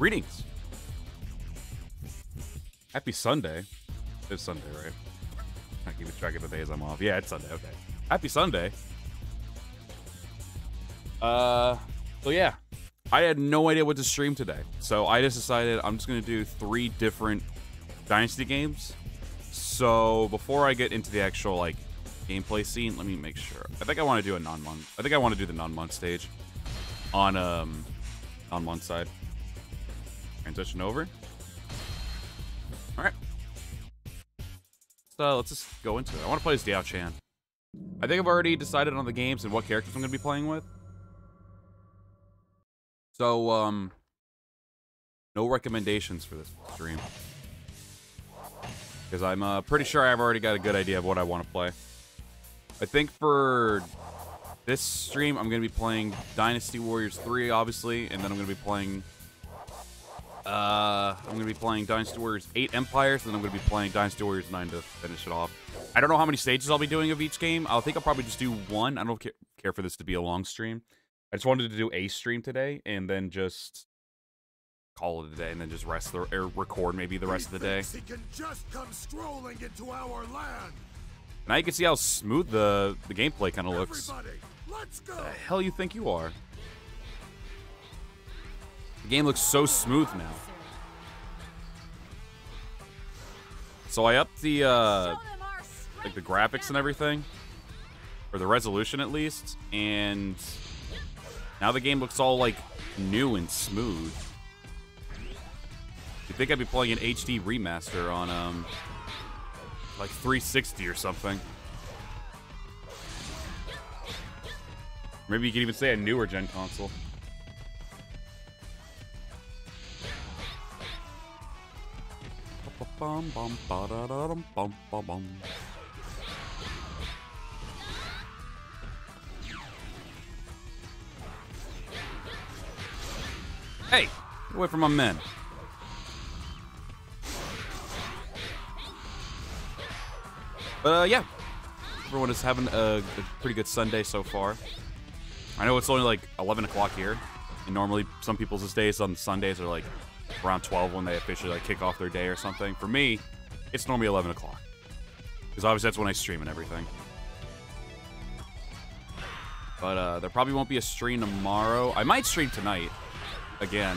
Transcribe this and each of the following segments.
Greetings. Happy Sunday. It's Sunday, right? I keep track of the days I'm off. Yeah, it's Sunday. Okay. Happy Sunday. Uh, so yeah, I had no idea what to stream today, so I just decided I'm just gonna do three different Dynasty games. So before I get into the actual like gameplay scene, let me make sure. I think I want to do a Nanman. I think I want to do the Nanman stage on um on one side. Transition over. All right. So let's just go into it. I want to play as Diao Chan. I think I've already decided on the games and what characters I'm going to be playing with. So, um, no recommendations for this stream. Because I'm uh, pretty sure I've already got a good idea of what I want to play. I think for this stream, I'm going to be playing Dynasty Warriors 3, obviously, and then I'm going to be playing... Uh, I'm going to be playing Dynasty Warriors 8 Empires, and then I'm going to be playing Dynasty Warriors 9 to finish it off. I don't know how many stages I'll be doing of each game. I think I'll probably just do one. I don't care for this to be a long stream. I just wanted to do a stream today, and then just call it a day, and then just rest the, or record maybe the rest of the day. He can just come strolling into our land. Now you can see how smooth the, the gameplay kind of looks. Let's go. The hell you think you are? The game looks so smooth now. So I upped the uh, like the graphics and everything, or the resolution at least, and now the game looks all like new and smooth. You think I'd be playing an HD remaster on um like 360 or something? Maybe you could even say a newer gen console. Bum, bum, ba-da-da-dum, bum, bum, bum. Hey, get away from my men. But uh, yeah, everyone is having a, a pretty good Sunday so far. I know it's only like 11 o'clock here, and normally some people's days on Sundays are like around 12 when they officially like kick off their day or something. For me, it's normally 11 o'clock because obviously that's when I stream and everything. But uh, there probably won't be a stream tomorrow. I might stream tonight again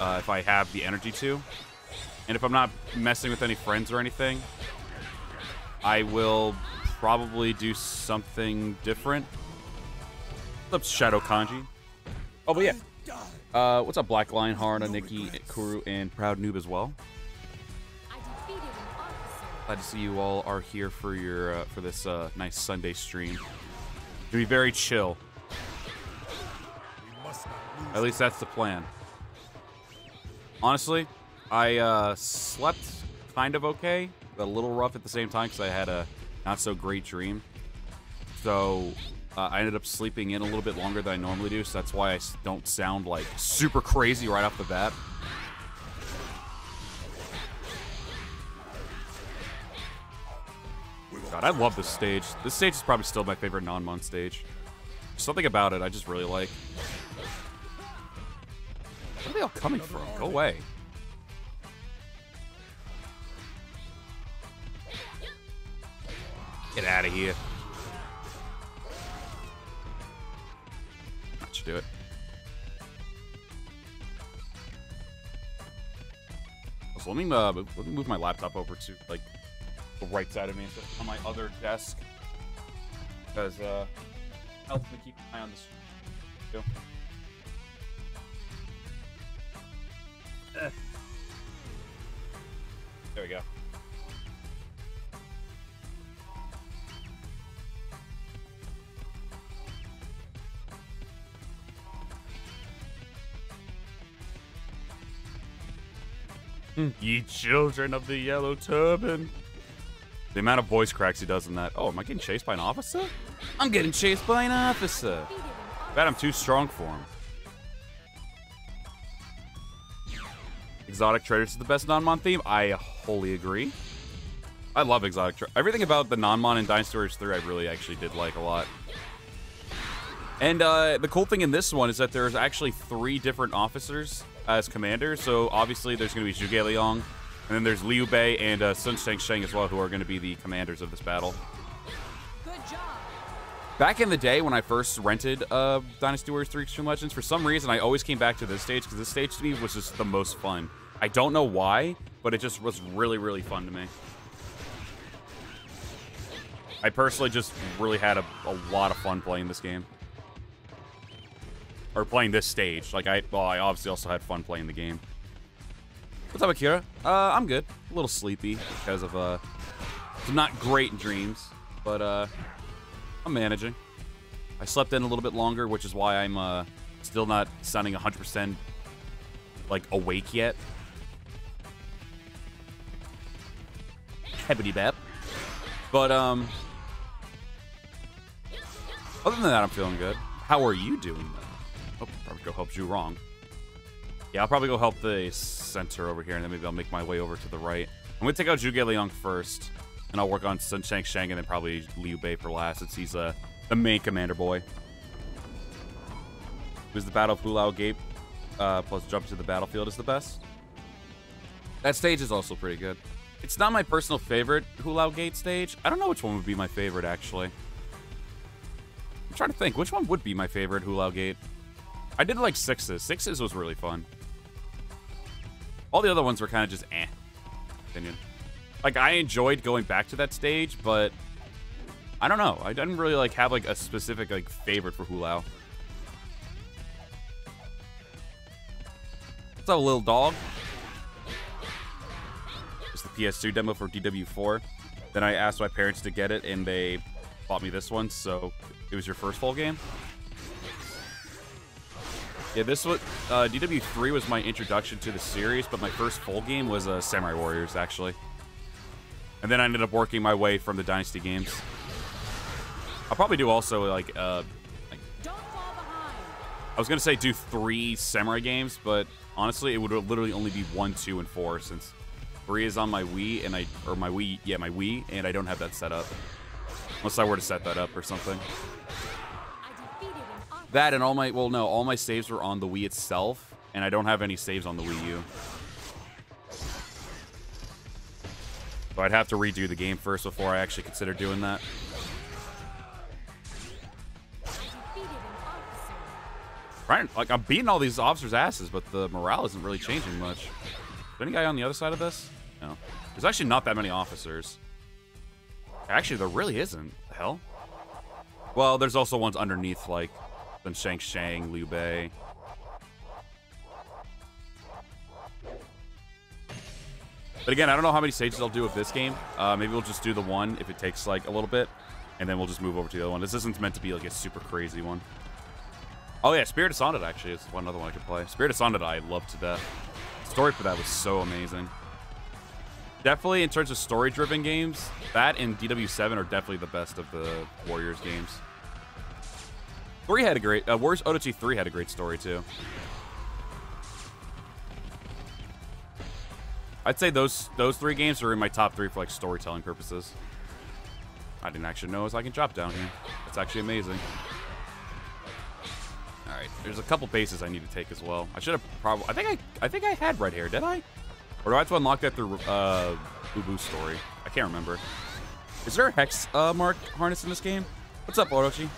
uh, if I have the energy to, and if I'm not messing with any friends or anything. I will probably do something different. What's up, Shadow Kanji? Oh, but yeah. Uh, what's up, Black Lion, Harna, Nikki, Kuru, and Proud Noob as well. Glad to see you all are here for your uh, for this uh, nice Sunday stream. To be very chill. At least that's the plan. Honestly, I uh, slept kind of okay, but a little rough at the same time because I had a not so great dream. So uh, I ended up sleeping in a little bit longer than I normally do, so that's why I don't sound like super crazy right off the bat. God, I love this stage. This stage is probably still my favorite Nanman stage. Something about it I just really like. Where are they all coming from? Go away. Get out of here. Do it. So let me uh, let me move my laptop over to like the right side of me of on my other desk because uh, helps me keep an eye on this. Too. There we go. Ye children of the yellow turban. The amount of voice cracks he does in that. Oh, am I getting chased by an officer? I'm getting chased by an officer. Bet I'm too strong for him. Exotic Traders is the best Nanman theme. I wholly agree. I love Exotic Traders. Everything about the Nanman in Dynasty Warriors 3 I really actually did like a lot. And uh, the cool thing in this one is that there's actually three different officers as commanders. So obviously there's going to be Zhuge Liang, and then there's Liu Bei and uh, Sun Shang Xiang as well, who are going to be the commanders of this battle. Good job. Back in the day when I first rented uh, Dynasty Warriors 3 Extreme Legends, for some reason I always came back to this stage because this stage to me was just the most fun. I don't know why, but it just was really, really fun to me. I personally just really had a, a lot of fun playing this game. Or playing this stage. Like, I, well, I obviously also had fun playing the game. What's up, Akira? Uh, I'm good. A little sleepy because of, uh, some not great dreams, but, uh, I'm managing. I slept in a little bit longer, which is why I'm uh, still not sounding 100% like awake yet. Hebbity bap. But um, other than that, I'm feeling good. How are you doing? Though? Go help you wrong. Yeah, I'll probably go help the center over here, and then maybe I'll make my way over to the right. I'm gonna take out Zhuge Liang first, and I'll work on Sun Shang Xiang, and then probably Liu Bei for last, since he's uh, the main commander boy. Who's the Battle of Hulao Gate uh, plus jump to the battlefield is the best. That stage is also pretty good. It's not my personal favorite Hulao Gate stage. I don't know which one would be my favorite, actually. I'm trying to think. Which one would be my favorite Hulao Gate? I did like Sixes. Sixes was really fun. All the other ones were kind of just eh. Opinion. Like, I enjoyed going back to that stage, but... I don't know. I didn't really, like, have, like, a specific, like, favorite for Hulao. What's up, little dog? It's the PS2 demo for DW4. Then I asked my parents to get it, and they bought me this one, so it was your first full game? Yeah, this was uh, DW3 was my introduction to the series, but my first full game was uh, Samurai Warriors, actually. And then I ended up working my way from the Dynasty games. I'll probably do also, like, uh, like Don't fall behind. I was gonna say do three samurai games, but honestly, it would literally only be one, two, and four since three is on my Wii and I or my Wii, yeah, my Wii, and I don't have that set up. Unless I were to set that up or something. That and all my well, no, all my saves were on the Wii itself, and I don't have any saves on the Wii U. So I'd have to redo the game first before I actually consider doing that. Right, like I'm beating all these officers' asses, but the morale isn't really changing much. Is any guy on the other side of this? No. There's actually not that many officers. Actually, there really isn't. The hell? Well, there's also ones underneath, like then Shang Xiang, Liu Bei. But again, I don't know how many stages I'll do of this game. Uh, maybe we'll just do the one if it takes like a little bit, and then we'll just move over to the other one. This isn't meant to be like a super crazy one. Oh yeah, Spirit of Sanada actually is one other one I could play. Spirit of Sanada I love to death. The story for that was so amazing. Definitely in terms of story-driven games, that and DW7 are definitely the best of the Warriors games. Three had a great. Uh, Warriors Orochi 3 had a great story too. I'd say those those three games are in my top three for like storytelling purposes. I didn't actually know as I can drop down here. That's actually amazing. All right, there's a couple bases I need to take as well. I should have probably. I think I I think I had red hair. Did I? Or do I have to unlock that through uh, Boo Boo story? I can't remember. Is there a hex uh, mark harness in this game? What's up, Orochi?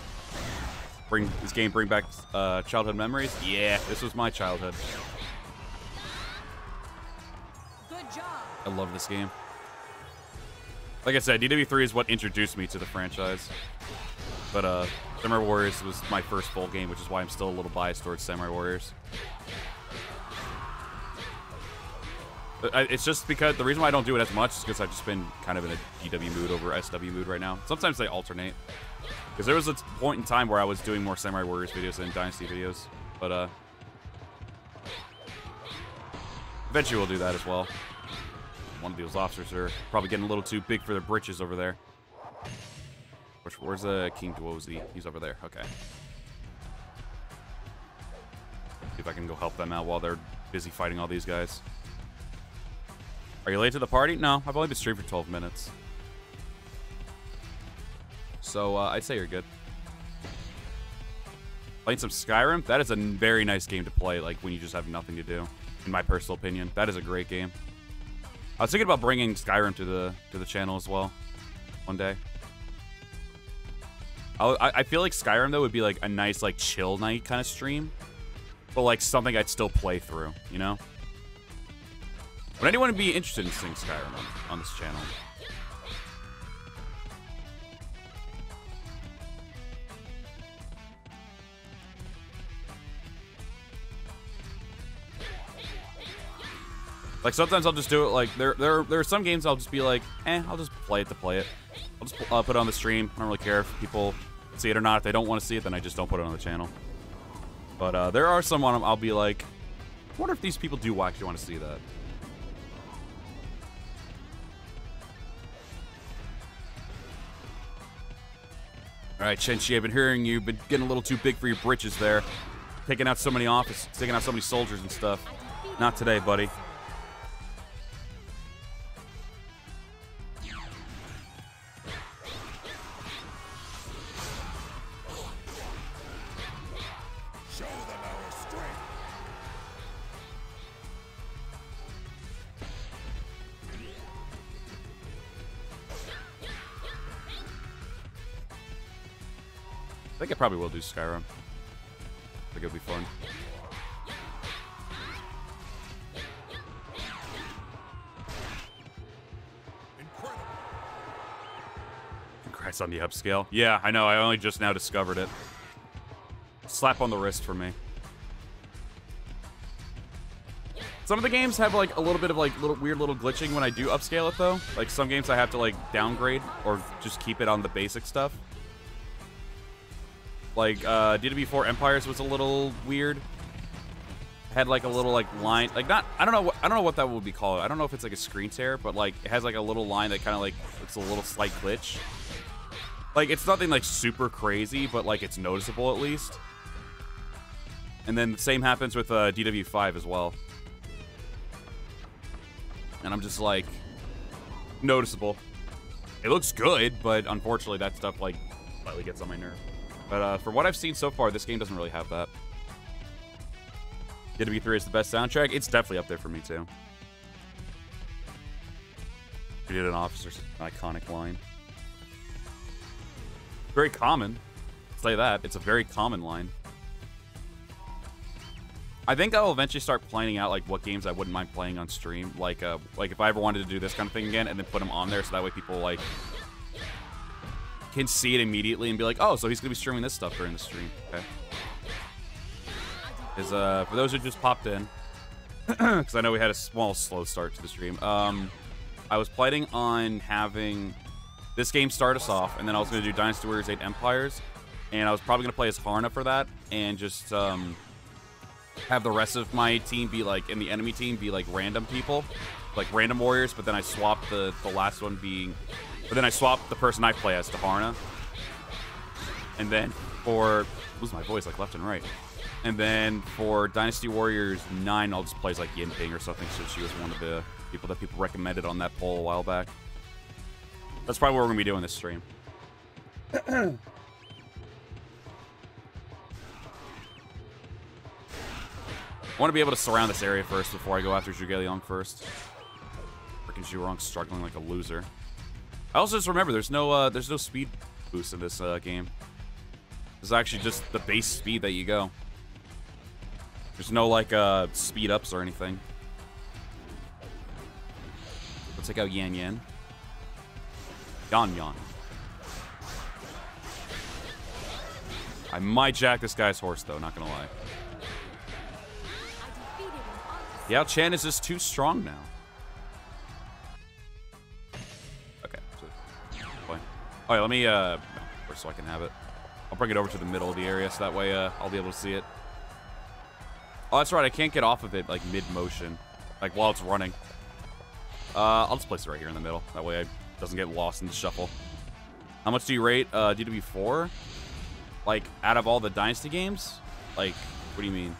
Bring this game bring back uh, childhood memories? Yeah, this was my childhood. Good job. I love this game. Like I said, DW3 is what introduced me to the franchise. But uh, Samurai Warriors was my first full game, which is why I'm still a little biased towards Samurai Warriors. It's just because the reason why I don't do it as much is because I've just been kind of in a DW mood over SW mood right now. Sometimes they alternate. Because there was a point in time where I was doing more Samurai Warriors videos than Dynasty videos. But uh, eventually we'll do that as well. One of those officers are probably getting a little too big for their britches over there. Which, where's uh, King Duozi? He's over there. Okay. See if I can go help them out while they're busy fighting all these guys. Are you late to the party? No, I've only been streaming for 12 minutes. So, uh, I'd say you're good. Playing some Skyrim? That is a very nice game to play, like, when you just have nothing to do. in my personal opinion. That is a great game. I was thinking about bringing Skyrim to the to the channel as well, one day. I, I feel like Skyrim though would be like a nice like chill night kind of stream, but like something I'd still play through, you know. Would anyone be interested in seeing Skyrim on, on this channel? Like sometimes I'll just do it. Like there, there, there are some games I'll just be like, eh, I'll just play it to play it. I'll just uh, put it on the stream. I don't really care if people see it or not. If they don't want to see it, then I just don't put it on the channel. But uh, there are some on them I'll be like, I wonder if these people do actually want to see that. All right, Shenchi, I've been hearing you've been getting a little too big for your britches there. Taking out so many office, taking out so many soldiers and stuff. Not today, buddy. Think I probably will do Skyrim. I think it'll be fun. Congrats on the upscale. Yeah, I know. I only just now discovered it. Slap on the wrist for me. Some of the games have like a little bit of like little weird little glitching when I do upscale it though. Like some games I have to like downgrade or just keep it on the basic stuff. Like uh DW4 Empires was a little weird. Had like a little like line like not I don't know what I don't know what that would be called. I don't know if it's like a screen tear, but like it has like a little line that kind of like looks a little slight glitch. Like it's nothing like super crazy, but like it's noticeable at least. And then the same happens with uh, DW5 as well. And I'm just like noticeable. It looks good, but unfortunately that stuff like slightly gets on my nerve. But uh, for what I've seen so far, this game doesn't really have that. DW3 is the best soundtrack. It's definitely up there for me too. We did an officer's iconic line. Very common. Say that. It's a very common line. I think I'll eventually start planning out like what games I wouldn't mind playing on stream. Like, uh, like if I ever wanted to do this kind of thing again, and then put them on there, so that way people like can see it immediately and be like, oh, so he's gonna be streaming this stuff during the stream. Okay. Is uh, for those who just popped in, because I know we had a small slow start to the stream. Um, I was planning on having this game start us off, and then I was gonna do Dynasty Warriors 8 Empires, and I was probably gonna play as Haruna for that, and just um have the rest of my team be like, and the enemy team be like random people, like random warriors. But then I swapped the the last one being, but then I swapped the person I play as to Haruna. And then for lose my voice like left and right. And then for Dynasty Warriors 9, I'll just play as like Yinping or something. So she was one of the people that people recommended on that poll a while back. That's probably what we're gonna be doing this stream. I want to be able to surround this area first before I go after Zhuge first. Freaking Zhurong's struggling like a loser. I also just remember there's no uh, there's no speed boost in this uh, game. It's actually just the base speed that you go. There's no like uh, speed ups or anything. Let's take out Yan Yan. Yan Yan. I might jack this guy's horse though, not gonna lie. I defeated an officer. Diao Chan is just too strong now. Oh, yeah, let me, uh, so I can have it. I'll bring it over to the middle of the area so that way uh, I'll be able to see it. Oh, that's right. I can't get off of it, like, mid-motion. Like, while it's running. Uh, I'll just place it right here in the middle. That way it doesn't get lost in the shuffle. How much do you rate uh, DW4? Like, out of all the Dynasty games? Like, what do you mean?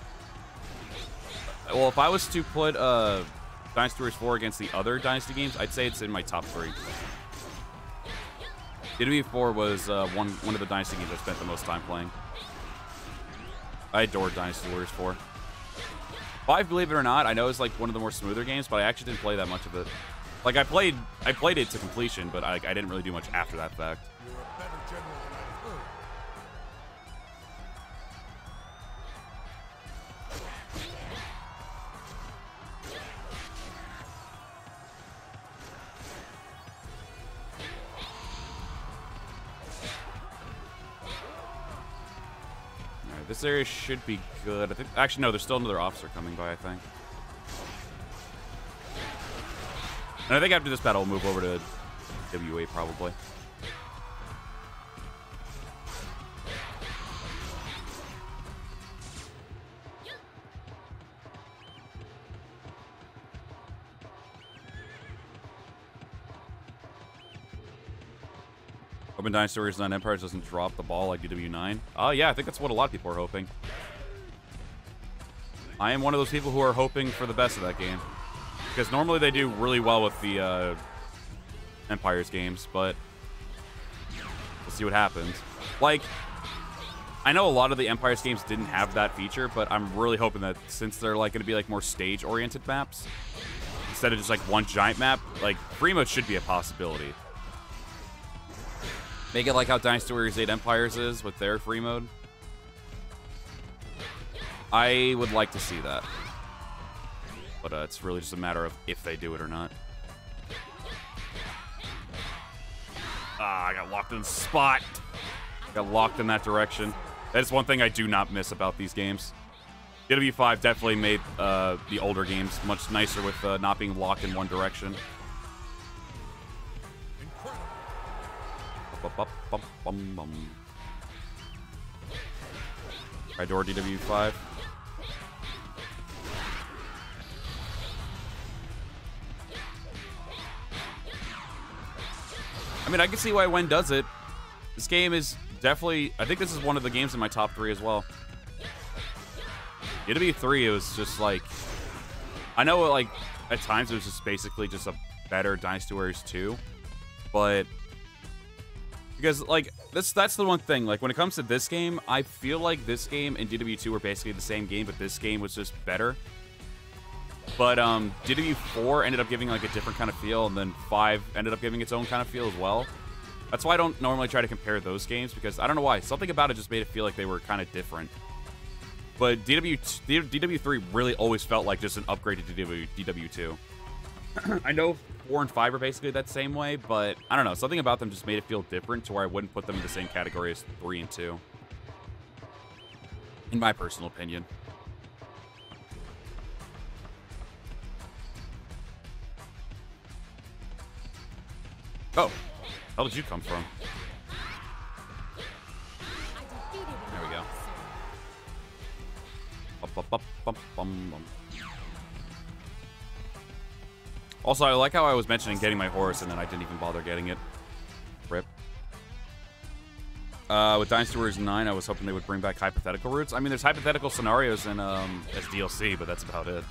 Well, if I was to put uh, Dynasty Warriors 4 against the other Dynasty games, I'd say it's in my top three. DW4 was uh, one one of the Dynasty games I spent the most time playing. I adored Dynasty Warriors 4. Five, believe it or not, I know it's like one of the more smoother games, but I actually didn't play that much of it. Like I played, I played it to completion, but I, I didn't really do much after that fact. This area should be good. I think. Actually, no. There's still another officer coming by. I think. And I think after this battle, we'll move over to WA probably. Hoping Dynasty Warriors 9 Empires doesn't drop the ball like DW9. Oh, yeah, I think that's what a lot of people are hoping. I am one of those people who are hoping for the best of that game. Because normally they do really well with the uh, Empires games, but we'll see what happens. Like, I know a lot of the Empires games didn't have that feature, but I'm really hoping that since they're like going to be like more stage-oriented maps, instead of just like one giant map, like mode should be a possibility. Make it like how Dynasty Warriors 8 Empires is with their free mode. I would like to see that. But uh, it's really just a matter of if they do it or not. Ah, I got locked in the spot. Got locked in that direction. That is one thing I do not miss about these games. DW5 definitely made uh, the older games much nicer with uh, not being locked in one direction. Bum-bum-bum-bum-bum. DW5. I mean, I can see why Wen does it. This game is definitely... I think this is one of the games in my top three as well. DW3, it was just like... I know, like, at times it was just basically just a better Dynasty Warriors 2. But because like this that's the one thing like when it comes to this game i feel like this game and dw2 were basically the same game but this game was just better. But um dw4 ended up giving like a different kind of feel and then 5 ended up giving its own kind of feel as well. That's why i don't normally try to compare those games because i don't know why. Something about it just made it feel like they were kind of different. But DW, dw3 really always felt like just an upgrade to DW, dw2 I know four and five are basically that same way, but I don't know. Something about them just made it feel different to where I wouldn't put them in the same category as three and two. In my personal opinion. Oh, how did you come from? There we go. Bum, bum, bum, Also, I like how I was mentioning getting my horse, and then I didn't even bother getting it. Rip. Uh, with Dynasty Warriors 9, I was hoping they would bring back hypothetical routes. I mean, there's hypothetical scenarios in um, as DLC, but that's about it.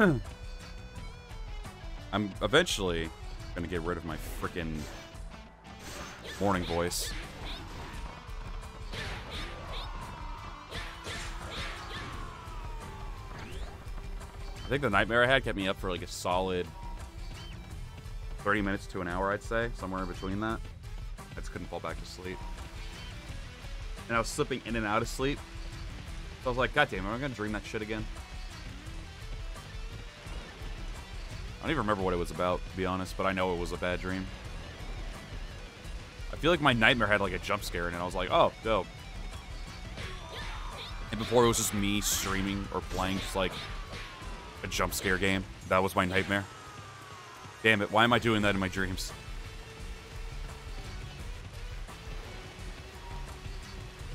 I'm eventually gonna get rid of my freaking morning voice. I think the nightmare I had kept me up for like a solid 30 minutes to an hour, I'd say. Somewhere in between that. I just couldn't fall back to sleep. And I was slipping in and out of sleep. So I was like, God damn, am I gonna dream that shit again? I don't even remember what it was about, to be honest, but I know it was a bad dream. I feel like my nightmare had like a jump scare in it. I was like, oh, dope. And before it was just me streaming or playing just like a jump scare game. That was my nightmare. Damn it, why am I doing that in my dreams?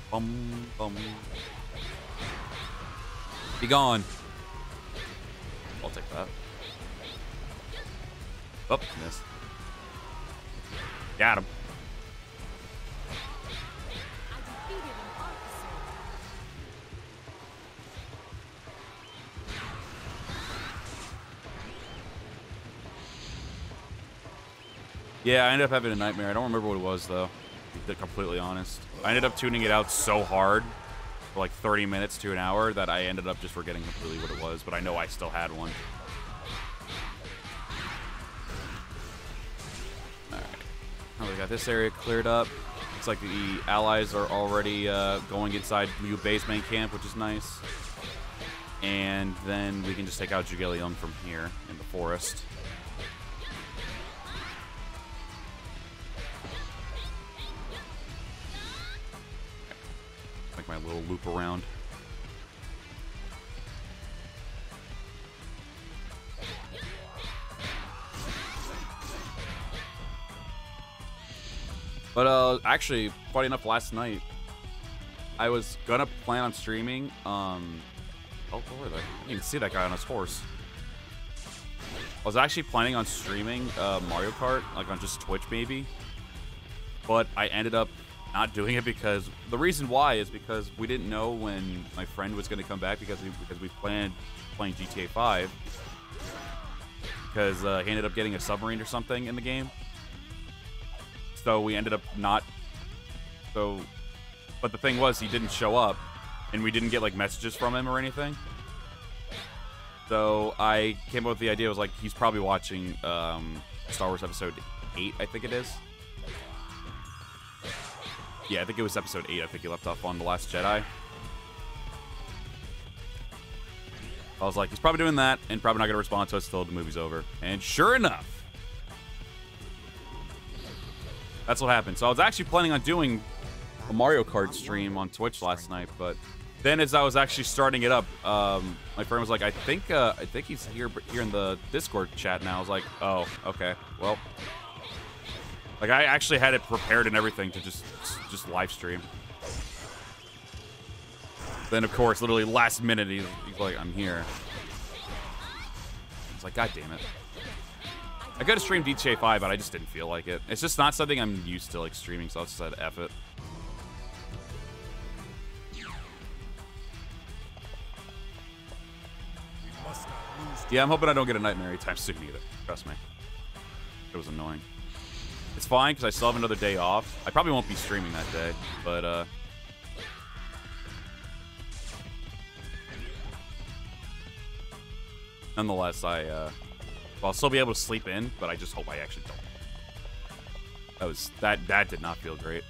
Bum, bum. Be gone. I'll take that. Oh, missed. Got him. Yeah, I ended up having a nightmare. I don't remember what it was though. To be completely honest, I ended up tuning it out so hard for like 30 minutes to an hour that I ended up just forgetting completely what it was. But I know I still had one. Oh, we got this area cleared up. Looks like the allies are already uh, going inside Liu Bei's main camp, which is nice. And then we can just take out Zhuge Liang from here in the forest. Make my little loop around. But uh, actually, funny enough, last night I was gonna plan on streaming. Um, oh, where were? I didn't even see that guy on his horse. I was actually planning on streaming uh, Mario Kart, like on just Twitch maybe. But I ended up not doing it because the reason why is because we didn't know when my friend was going to come back because we, because we planned playing GTA 5 because uh, he ended up getting a submarine or something in the game. So we ended up not. So, but the thing was, he didn't show up, and we didn't get like messages from him or anything. So I came up with the idea. Was like, he's probably watching um, Star Wars Episode Eight, I think it is. Yeah, I think it was Episode Eight. I think he left off on the Last Jedi. I was like, he's probably doing that, and probably not gonna respond to us till the movie's over. And sure enough, that's what happened. So I was actually planning on doing a Mario Kart stream on Twitch last night, but then as I was actually starting it up, um, my friend was like, "I think, uh, I think he's here here in the Discord chat now." I was like, "Oh, okay, well." Like I actually had it prepared and everything to just just live stream. Then of course, literally last minute, he's, he's like, "I'm here." It's like, "God damn it!" I could have streamed GTA 5, but I just didn't feel like it. It's just not something I'm used to like streaming, so I just said F it. Yeah, I'm hoping I don't get a nightmare anytime soon either. Trust me. It was annoying. It's fine because I still have another day off. I probably won't be streaming that day, but uh. Nonetheless, I uh, I'll still be able to sleep in, but I just hope I actually don't. That was that that did not feel great.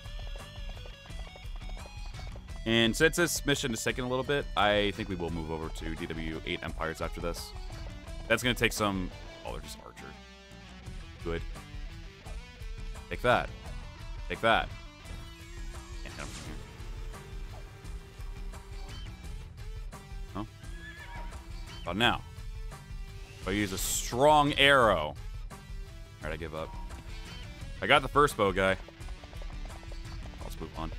And since this mission is taking a little bit, I think we will move over to DW8 Empires after this. That's going to take some... Oh, they're just Archer. Good. Take that. Take that. Can't hit him. Huh? About now. I use a strong arrow. Alright, I give up. I got the first bow guy. Let's move on.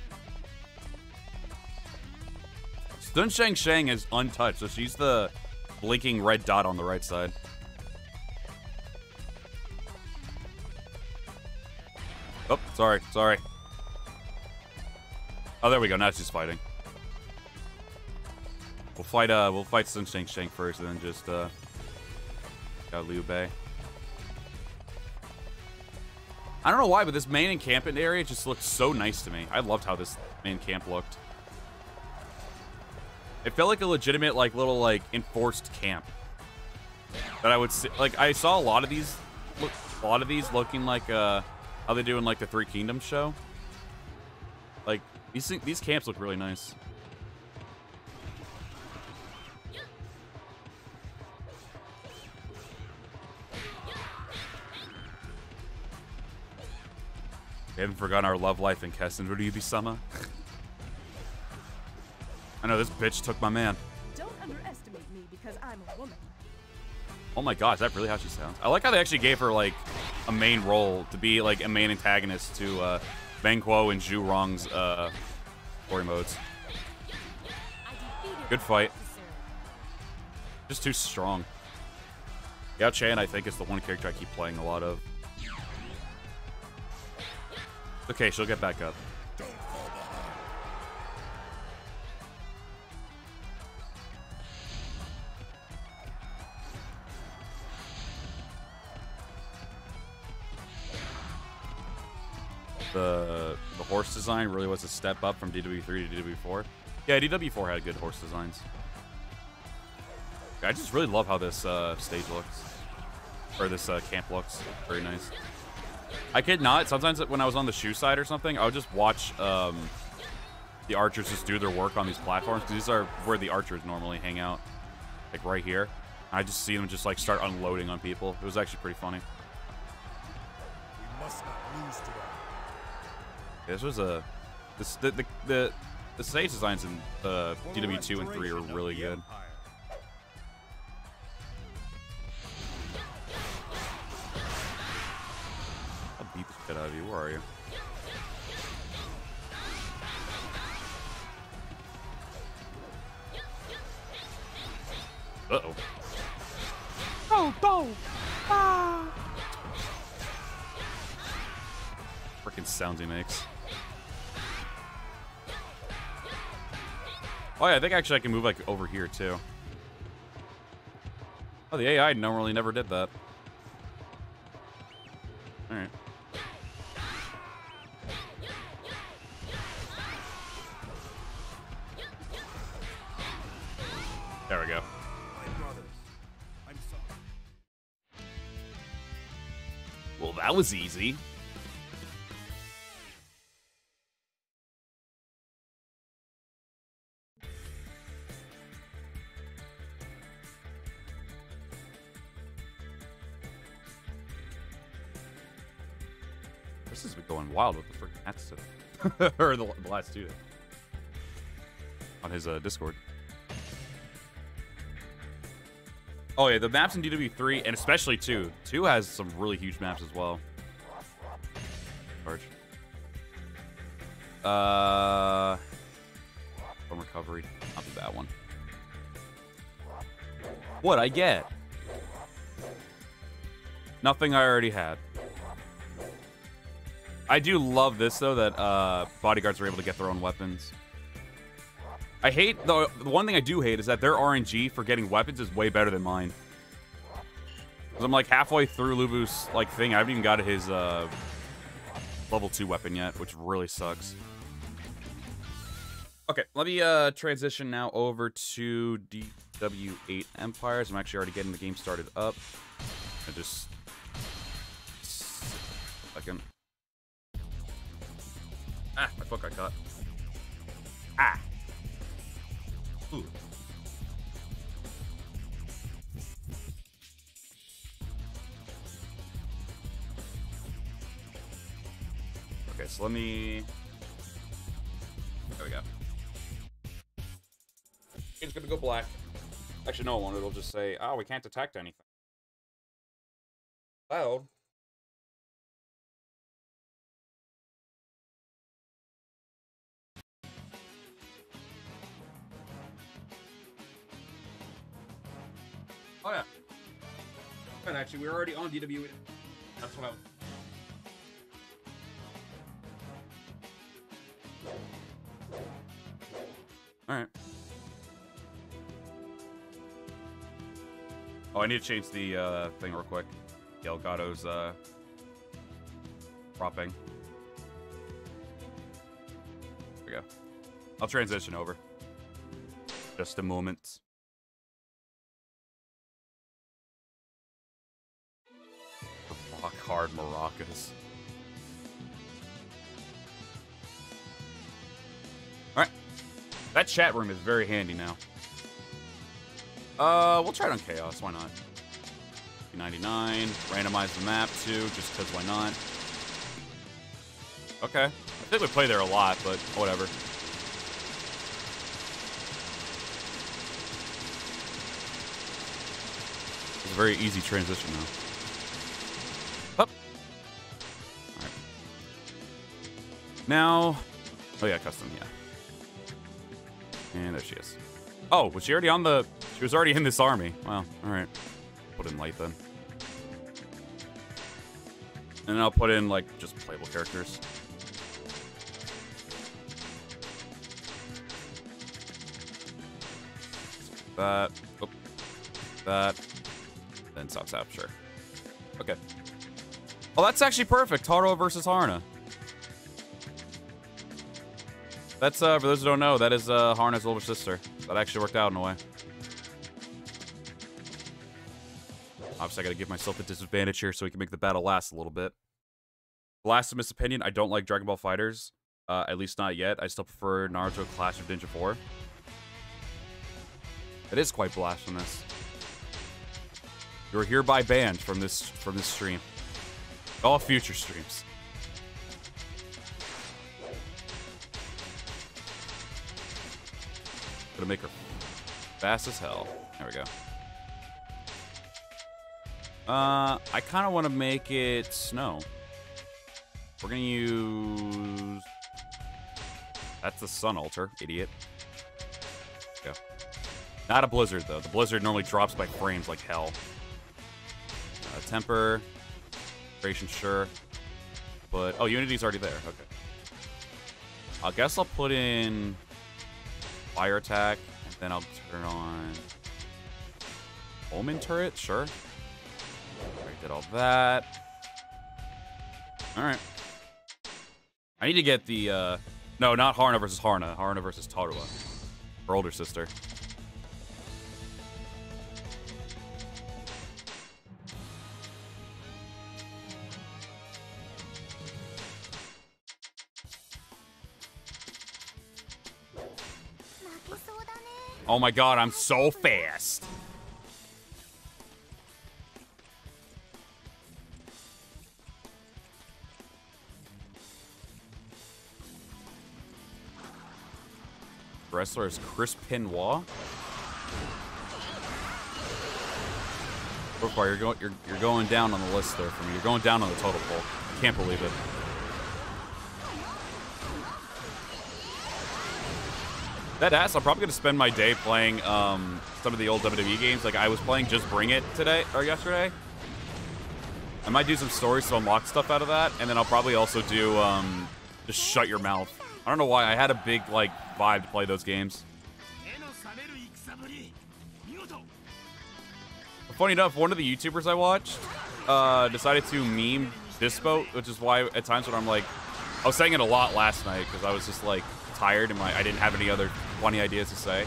Sun Shang Xiang is untouched, so she's the blinking red dot on the right side. Oh, sorry, sorry. Oh, there we go. Now she's fighting. We'll fight. Uh, we'll fight Sun Shang Xiang first, and then just uh, got Liu Bei. I don't know why, but this main encampment area just looks so nice to me. I loved how this main camp looked. It felt like a legitimate, like, little, like, enforced camp. That I would see, like, I saw a lot of these, look, a lot of these looking like, uh, how they do in, like, the Three Kingdoms show. Like, these, these camps look really nice. We haven't forgotten our love life in Kessen. Would you be summer? I know this bitch took my man. Don't underestimate me because I'm a woman. Oh my god, is that really how she sounds? I like how they actually gave her like a main role to be like a main antagonist to uh, Meng Huo and Zhu Rong's uh, story modes. Good fight. Just too strong. Diao Chan, I think, is the one character I keep playing a lot of. Okay, she'll get back up. The the horse design really was a step up from DW3 to DW4. Yeah, DW4 had good horse designs. I just really love how this uh, stage looks, or this uh, camp looks. Very nice. I kid not. Sometimes when I was on the Shu side or something, I would just watch um, the archers just do their work on these platforms because these are where the archers normally hang out, like right here. I just see them just like start unloading on people. It was actually pretty funny. We must not lose today. This was a this the the the, the stage designs in uh, DW2 and 3 are really good. Shit out of you. Where are you? Uh-oh. Go, go! Ah! Freaking sounds he makes. Oh yeah, I think actually I can move like over here too. Oh, the AI normally never did that. Alright. That was easy. This has been going wild with the freaking hats today. or the, the last two. On his uh, Discord. Oh yeah, the maps in DW3 and especially two. Two has some really huge maps as well. Charge. Uh, from recovery, not the bad one. What I get? Nothing I already had. I do love this though that uh, bodyguards are able to get their own weapons. I hate the the one thing I do hate is that their RNG for getting weapons is way better than mine. Cause I'm like halfway through Lu Bu's like thing. I haven't even got his uh, level two weapon yet, which really sucks. Okay, let me uh, transition now over to DW8 Empires. I'm actually already getting the game started up. I just second. Ah, my foot I caught. Ah. Ooh. Okay, so let me. There we go. It's gonna go black. Actually, no, it won't. It'll just say, "Oh, we can't detect anything." Cloud. Actually, we were already on DW. That's what I was. All right. Oh, I need to change the uh, thing real quick. Elgato's uh, propping. There we go. I'll transition over. Just a moment. Hard maracas. Alright. That chat room is very handy now. Uh, we'll try it on Chaos. Why not? 99. Randomize the map too, just because why not? Okay. I think we play there a lot, but whatever. It's a very easy transition now. Now. Oh yeah, custom, yeah. And there she is. Oh, was she already on the... She was already in this army. Wow, alright. Put in light then. And I'll put in, like, just playable characters. That. Oh. That. Then sucks out, sure. Okay. Oh, that's actually perfect. Taro versus Haruna. That's, uh, for those who don't know, that is uh, Haruna's older sister. That actually worked out in a way. Obviously, I gotta give myself a disadvantage here so we can make the battle last a little bit. Blasphemous opinion, I don't like Dragon Ball FighterZ. Uh, at least not yet. I still prefer Naruto Clash of Ninja 4. It is quite blasphemous. You're hereby banned from this from this stream. All future streams. Gonna make her fast as hell. There we go. Uh, I kind of want to make it snow. We're gonna use. That's the sun altar, idiot. Go. Not a blizzard though. The blizzard normally drops by frames like hell. Uh, temper, creation, sure. But oh, Unity's already there. Okay. I guess I'll put in fire attack, and then I'll turn on Omen turret. Sure. Already did all that. All right. I need to get the uh, no, not Haruna versus Haruna. Haruna versus Tarua, her older sister. Oh my god, I'm so fast. Wrestler is Chris Pinois. Far, you're going you're you're going down on the list there for me. You're going down on the total poll. I can't believe it. That ass, I'm probably gonna spend my day playing um, some of the old WWE games. Like I was playing Just Bring It today or yesterday. I might do some stories to unlock stuff out of that, and then I'll probably also do um, just Shut Your Mouth. I don't know why I had a big like vibe to play those games. Funny enough, one of the YouTubers I watched uh, decided to meme Dyspo, which is why at times when I'm like, I was saying it a lot last night because I was just like tired and my, I didn't have any other funny ideas to say.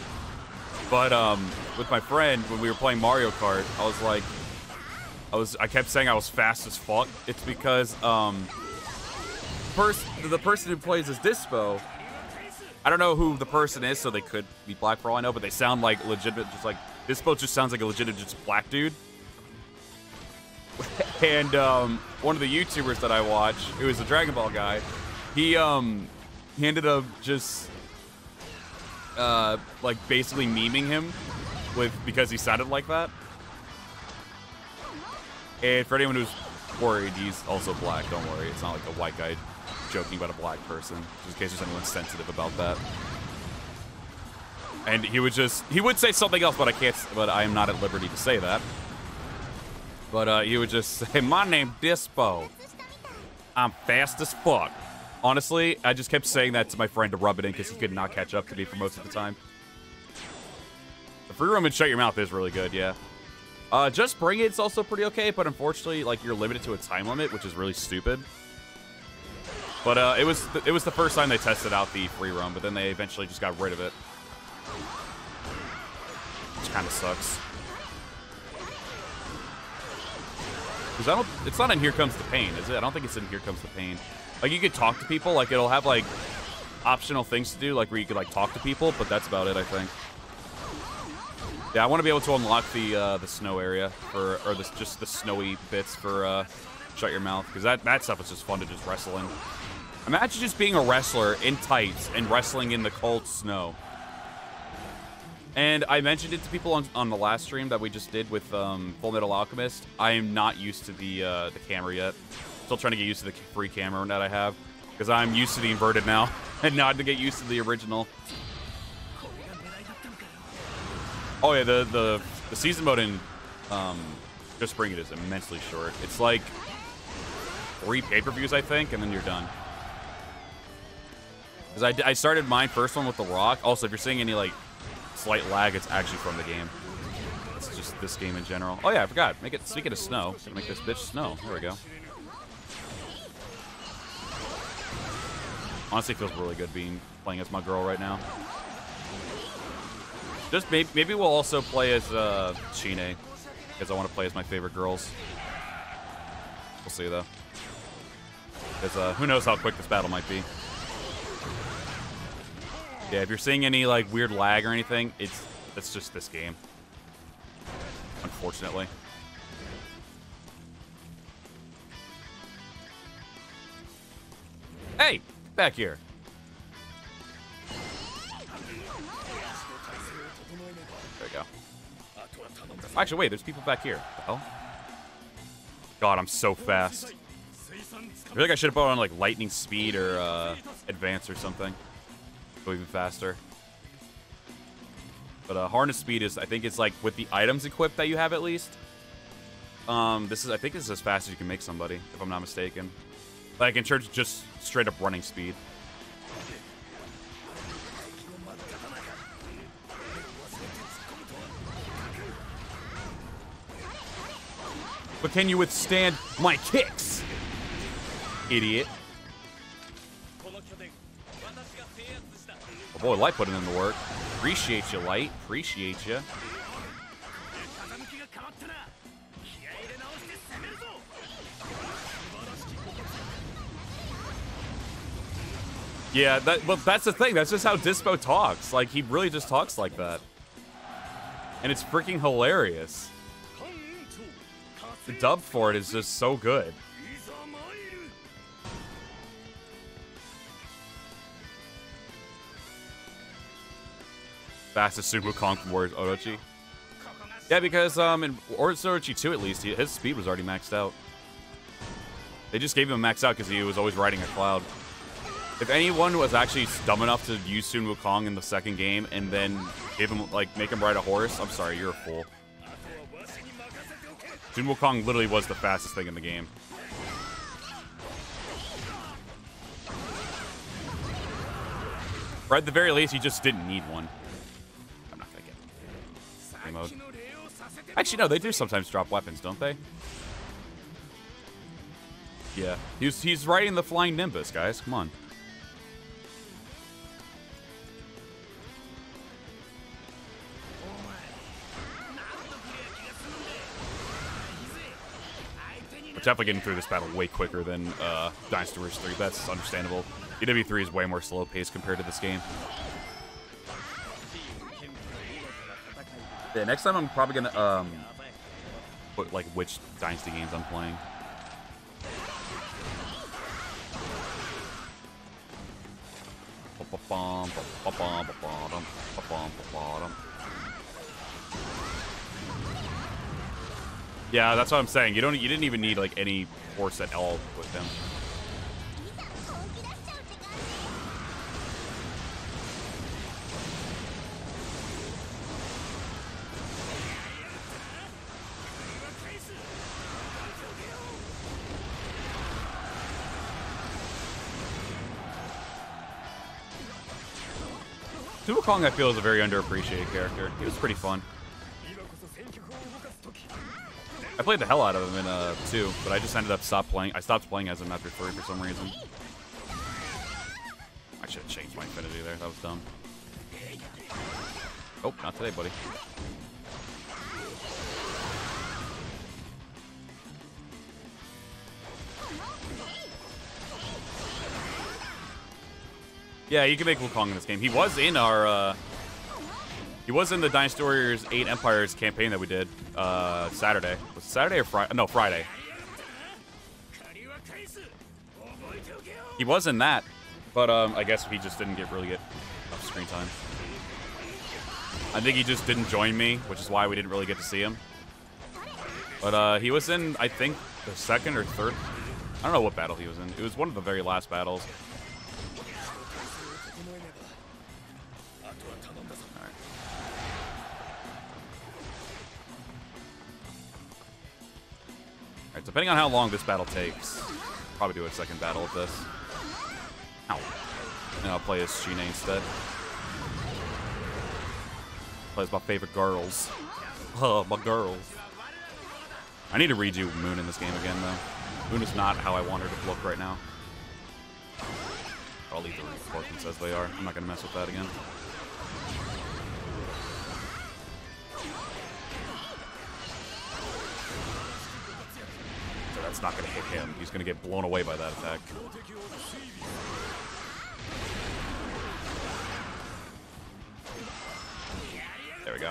But um, with my friend, when we were playing Mario Kart, I was like, I was I kept saying I was fast as fuck. It's because um, pers- the person who plays as Dyspo, I don't know who the person is, so they could be black for all I know, but they sound like legitimate, just like Dyspo just sounds like a legitimate just black dude. and um, one of the YouTubers that I watch, who is a Dragon Ball guy, he um he ended up just uh like basically memeing him with because he sounded like that. And for anyone who's worried, he's also black. Don't worry, it's not like a white guy joking about a black person. Just in case there's anyone sensitive about that. And he would just he would say something else, but I can't. But I am not at liberty to say that. But uh, he would just say, "My name Dyspo. I'm fast as fuck." Honestly, I just kept saying that to my friend to rub it in because he could not catch up to me for most of the time. The free roam and shut your mouth is really good, yeah. Uh, just bring. It's also pretty okay, but unfortunately, like you're limited to a time limit, which is really stupid. But uh, it was it was the first time they tested out the free roam, but then they eventually just got rid of it, which kind of sucks. Because I don't, it's not in Here Comes the Pain, is it? I don't think it's in Here Comes the Pain. Like you could talk to people, like it'll have like optional things to do, like where you could like talk to people, but that's about it, I think. Yeah, I want to be able to unlock the uh, the snow area for, or just the snowy bits for uh, shut your mouth because that that stuff is just fun to just wrestle in. Imagine just being a wrestler in tights and wrestling in the cold snow. And I mentioned it to people on, on the last stream that we just did with um, Full Metal Alchemist. I am not used to the uh, the camera yet. Still trying to get used to the free camera that I have because I'm used to the inverted now and not to get used to the original. Oh yeah, the the, the season mode in um, Just Bring It is immensely short. It's like three pay-per-views, I think, and then you're done. Because I, I started my first one with The Rock. Also, if you're seeing any like slight lag, it's actually from the game. It's just this game in general. Oh yeah, I forgot. Make it. Speaking of snow, make this bitch snow. There we go. Honestly, feels really good being playing as my girl right now. Just maybe, maybe we'll also play as uh, Shine, because I want to play as my favorite girls. We'll see though. Because uh, who knows how quick this battle might be. Yeah, if you're seeing any like weird lag or anything, it's it's just this game. Unfortunately. Hey, back here. There we go. Actually, wait, there's people back here. Oh. God, I'm so fast. I feel like I should have put on like lightning speed or uh, advance or something. Go even faster. But uh, harness speed is, I think it's like with the items equipped that you have at least. Um, this is, I think this is as fast as you can make somebody, if I'm not mistaken. Like in terms of just straight up running speed. But can you withstand my kicks? Idiot. Oh boy, Light putting in the work. Appreciate you, Light. Appreciate you. Yeah, that well, that's the thing. That's just how Dyspo talks. Like he really just talks like that, and it's freaking hilarious. The dub for it is just so good. Fastest Sun Wukong from Warriors Orochi. Yeah, because um, in Warriors Orochi 2 at least, his speed was already maxed out. They just gave him a max out because he was always riding a cloud. If anyone was actually dumb enough to use Sun Wukong in the second game and then give him like make him ride a horse, I'm sorry, you're a fool. Sun Wukong literally was the fastest thing in the game. Or at the very least, he just didn't need one. I'm not gonna get mode. Actually, no, they do sometimes drop weapons, don't they? Yeah, he's he's riding the flying Nimbus, guys. Come on. We're definitely getting through this battle way quicker than uh, Dynasty Warriors 3. That's understandable. DW3 is way more slow paced compared to this game. Yeah, next time I'm probably gonna um put like which Dynasty games I'm playing. Yeah, that's what I'm saying. You don't. You didn't even need like any force at all with him. Sun Wukong, I feel, is a very underappreciated character. He was pretty fun. I played the hell out of him in uh, 2, but I just ended up stop playing. I stopped playing as him after 3 for some reason. I should have changed my affinity there. That was dumb. Oh, not today, buddy. Yeah, you can make Wukong in this game. He was in our, uh, he was in the Dynasty Warriors 8 Empires campaign that we did, uh, Saturday. Was Saturday or Friday? No, Friday. He was in that, but, um, I guess he just didn't get really get screen time. I think he just didn't join me, which is why we didn't really get to see him. But, uh, he was in, I think, the second or third. I don't know what battle he was in. It was one of the very last battles. Depending on how long this battle takes, probably do a second battle of this. Ow. And I'll play as Shine instead. Play as my favorite girls. Oh, my girls. I need to redo Moon in this game again, though. Moon is not how I want her to look right now. I'll leave the reinforcements as they are. I'm not going to mess with that again. That's not going to hit him. He's going to get blown away by that attack. There we go.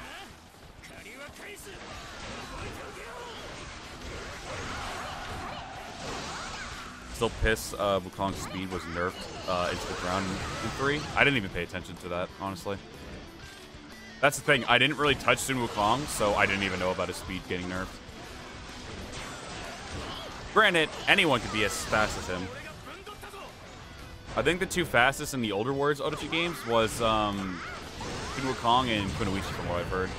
Still pissed uh, Wukong's speed was nerfed uh, into the ground in 3. I didn't even pay attention to that, honestly. That's the thing. I didn't really touch Sun Wukong, so I didn't even know about his speed getting nerfed. Granted, anyone could be as fast as him. I think the two fastest in the older Warriors Orochi games was um, Wukong and Kunoichi, from what I've heard.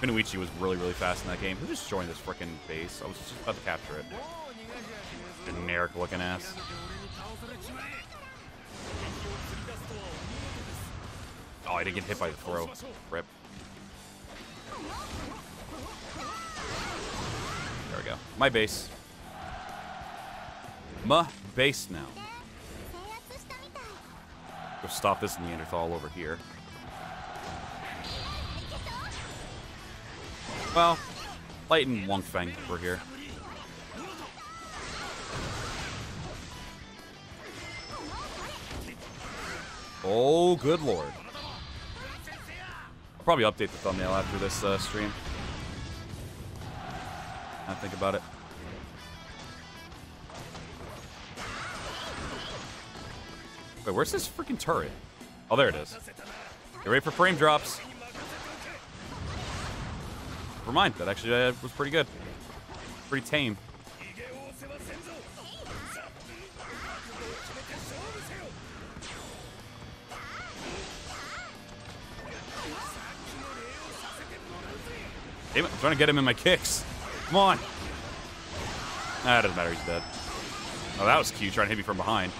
Kunoichi was really, really fast in that game. Who just joined this freaking base? I was just about to capture it. Generic looking ass. Oh, I didn't get hit by the throw. Rip. There we go. My base. Muh base now. Go stop this Neanderthal over here. Well, Light and Wong Fang over here. Oh, good lord. I'll probably update the thumbnail after this uh, stream. I think about it. Wait, where's this freaking turret? Oh, there it is. Get ready for frame drops. Never mind. That actually uh, was pretty good. Pretty tame. Damn it, I'm trying to get him in my kicks. Come on. Ah, doesn't matter. He's dead. Oh, that was cute, trying to hit me from behind.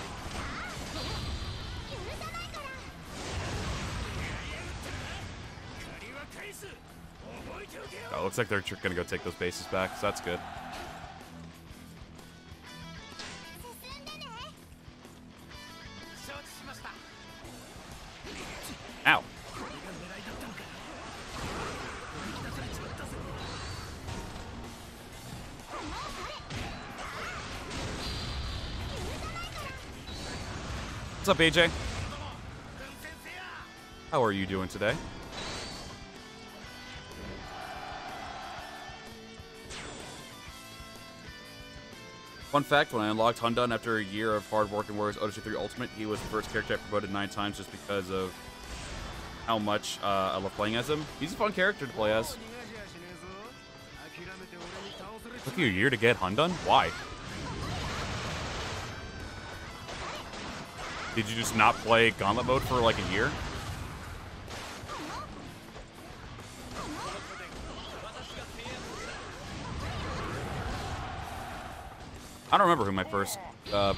Looks like they're gonna go take those bases back, so that's good. Ow. What's up, AJ? How are you doing today? Fun fact, when I unlocked Hundun after a year of hard work in Warriors Orochi 3 Ultimate, he was the first character I promoted nine times just because of how much uh, I love playing as him. He's a fun character to play as. Took you a year to get Hundun? Why? Did you just not play Gauntlet mode for like a year? I don't remember who my first uh,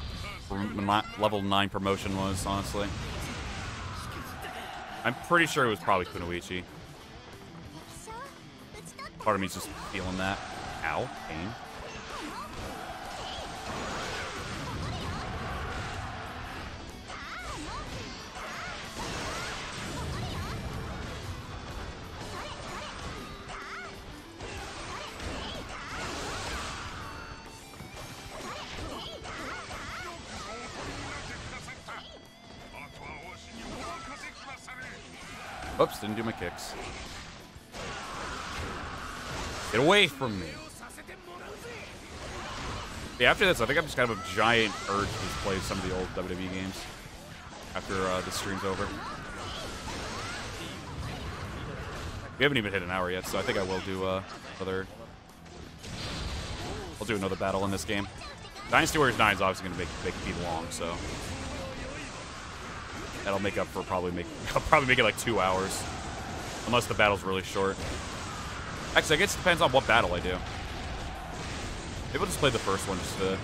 level 9 promotion was, honestly. I'm pretty sure it was probably Kunoichi. Part of me's just feeling that. Ow, pain. Didn't do my kicks. Get away from me. Yeah, after this, I think I'm just kind of a giant urge to play some of the old WWE games after uh, the stream's over. We haven't even hit an hour yet, so I think I will do uh, another. I'll do another battle in this game. Dynasty Warriors 9 is obviously going to make, make it be long, so that'll make up for probably make I'll probably make it like two hours, unless the battle's really short. Actually, I guess it depends on what battle I do. Maybe we'll just play the first one just to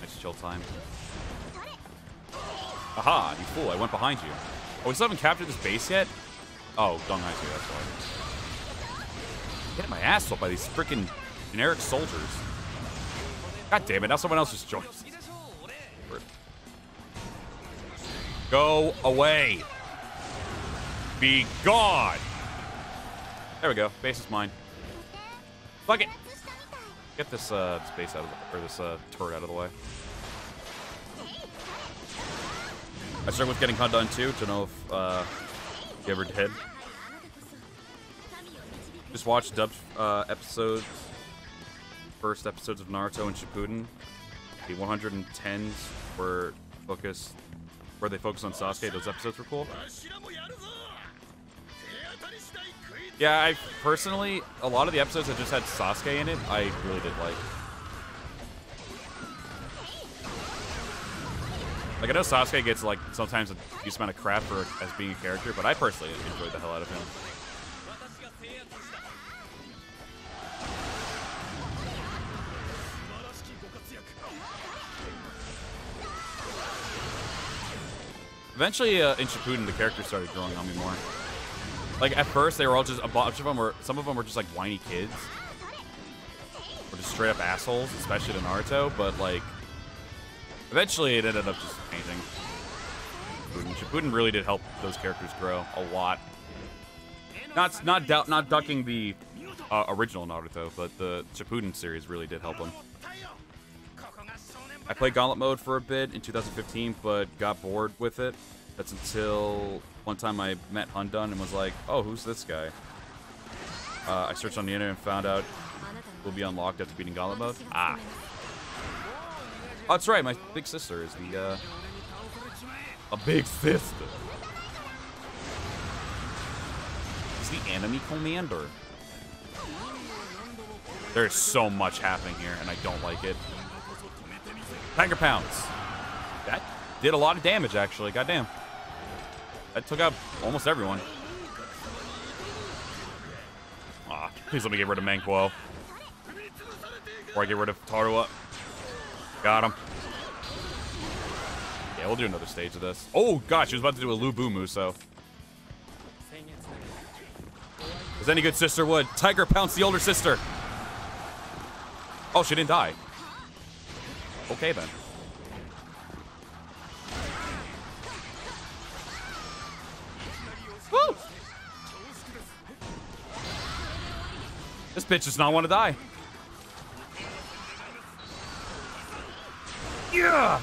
nice chill time. Aha, you fool, I went behind you. Oh, we still haven't captured this base yet? Oh, Dong Hai that's why. Getting my ass whooped by these freaking generic soldiers. God damn it, now someone else just joined. Go away. Be gone. There we go. Base is mine. Fuck it. Get this uh, space out of the, or this uh, turret out of the way. I started with getting caught done too. Don't know if uh, you ever did. Just watched dubbed uh, episodes, first episodes of Naruto and Shippuden. The 110s were focused where they focus on Sasuke. Those episodes were cool. Yeah, I personally, a lot of the episodes that just had Sasuke in it, I really did like. Like, I know Sasuke gets, like, sometimes a decent amount of crap for as being a character, but I personally enjoyed the hell out of him. Eventually, uh, in Shippuden, the characters started growing on me more. Like, at first, they were all just, a bunch of them were, some of them were just, like, whiny kids. Or just straight up assholes, especially to Naruto, but, like, eventually it ended up just changing. Shippuden. Shippuden really did help those characters grow a lot. Not, not, doubt, not ducking the uh, original Naruto, but the Shippuden series really did help them. I played Gauntlet mode for a bit in 2015, but got bored with it. That's until one time I met Hundun and was like, oh, who's this guy? Uh, I searched on the internet and found out will be unlocked after beating Gauntlet mode. Ah. Oh, that's right. My big sister is the, uh, a big sister. He's the enemy commander. There's so much happening here, and I don't like it. Tiger Pounds. That did a lot of damage, actually. Goddamn. That took out almost everyone. Ah, please let me get rid of Meng Huo. Before I get rid of Tarua. Got him. Yeah, we'll do another stage of this. Oh, gosh, she was about to do a Lu Bu Muso. As any good sister would. Tiger pounced the older sister. Oh, she didn't die. Okay then. Woo! This bitch does not want to die. Yeah!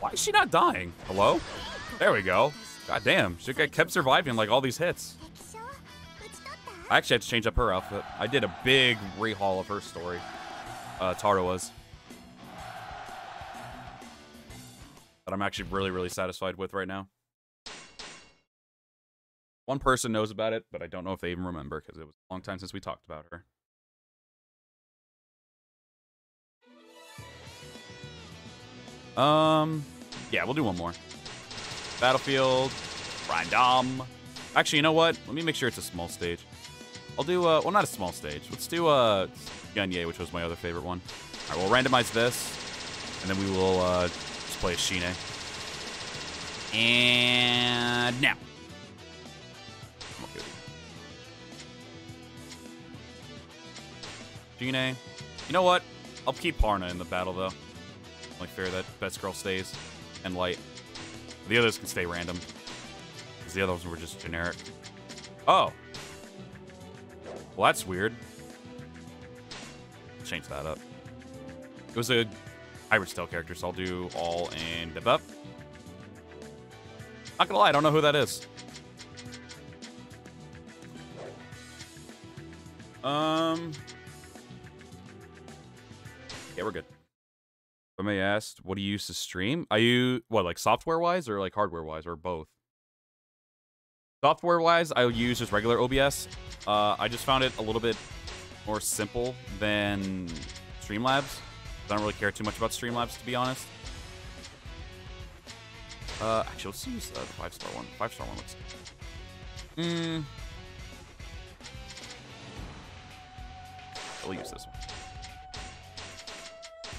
Why is she not dying? Hello? There we go. God damn, she kept surviving like all these hits. I actually had to change up her outfit. I did a big rehaul of her story. Uh, Tara was. That I'm actually really, really satisfied with right now. One person knows about it, but I don't know if they even remember because it was a long time since we talked about her. Um, yeah, we'll do one more. Battlefield, random. Actually, you know what? Let me make sure it's a small stage. I'll do, uh, well, not a small stage. Let's do, uh, Gunye, which was my other favorite one. All right, we'll randomize this, and then we will, uh, as Shine. And now. Shine. You know what? I'll keep Haruna in the battle, though. Only fair that Best Girl stays, and Light. The others can stay random. Because the others were just generic. Oh. Well, that's weird. Change that up. It was a hybrid stealth character, so I'll do all and bip. Not gonna lie, I don't know who that is. Um. Yeah, we're good. If I may ask, what do you use to stream? Are you, what, like software wise or like hardware wise or both? Software wise, I use just regular OBS. Uh, I just found it a little bit more simple than Streamlabs. I don't really care too much about Streamlabs, to be honest. Uh, actually, let's use uh, the five star one. Five star one looks. Hmm. We'll use this one.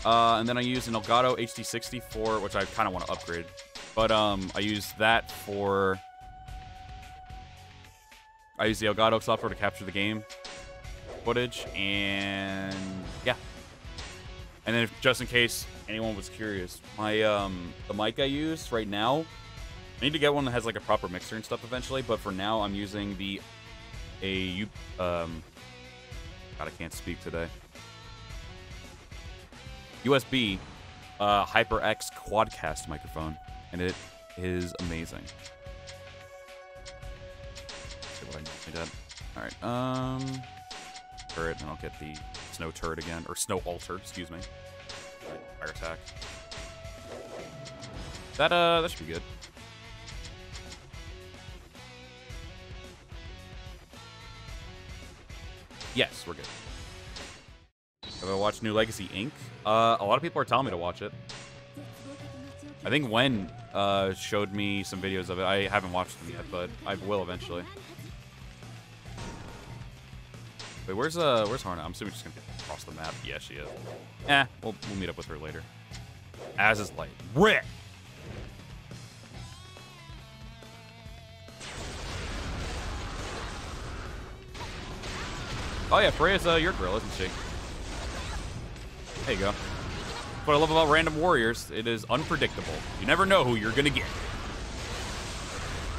Uh, and then I use an Elgato HD60 for, which I kind of want to upgrade. But um, I use that for. I use the Elgato software to capture the game footage, and yeah. And then, if, just in case anyone was curious, my um, the mic I use right now I need to get one that has like a proper mixer and stuff eventually, but for now I'm using the a U um God I can't speak today. USB uh, HyperX Quadcast microphone, and it is amazing. All right, um, for it, and I'll get the snow turret again, or snow altar, excuse me. Fire attack. That uh, that should be good. Yes, we're good. Have I watched New Legacy Inc? Uh, a lot of people are telling me to watch it. I think Wen uh, showed me some videos of it. I haven't watched them yet, but I will eventually. Wait, where's uh, where's Haruna? I'm assuming she's gonna get across the map. Yeah, she is. Eh, we'll we'll meet up with her later. As is light. Rick. Oh yeah, Freya's uh, your girl, isn't she? There you go. What I love about Random Warriors, it is unpredictable. You never know who you're gonna get.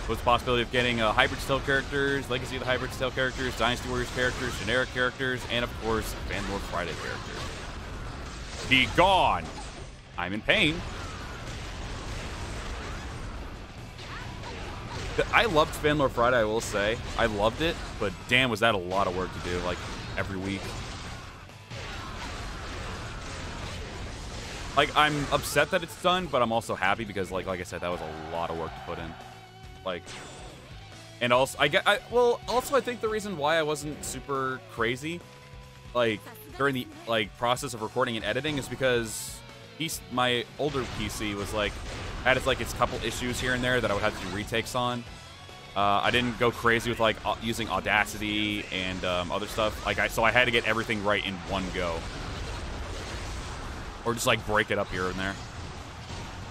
What's the possibility of getting uh, Hybrid Steel characters, Legacy of the Hybrid Steel characters, Dynasty Warriors characters, generic characters, and of course, Phanlord Friday characters. Be gone! I'm in pain. I loved Phanlord Friday, I will say. I loved it, but damn, was that a lot of work to do, like, every week. Like, I'm upset that it's done, but I'm also happy because, like, like I said, that was a lot of work to put in. Like, and also, I get, I, well, also, I think the reason why I wasn't super crazy, like, during the, like, process of recording and editing is because he's, my older PC was, like, had its, like, its couple issues here and there that I would have to do retakes on. Uh, I didn't go crazy with, like, using Audacity and um, other stuff. Like, I, so I had to get everything right in one go. Or just, like, break it up here and there.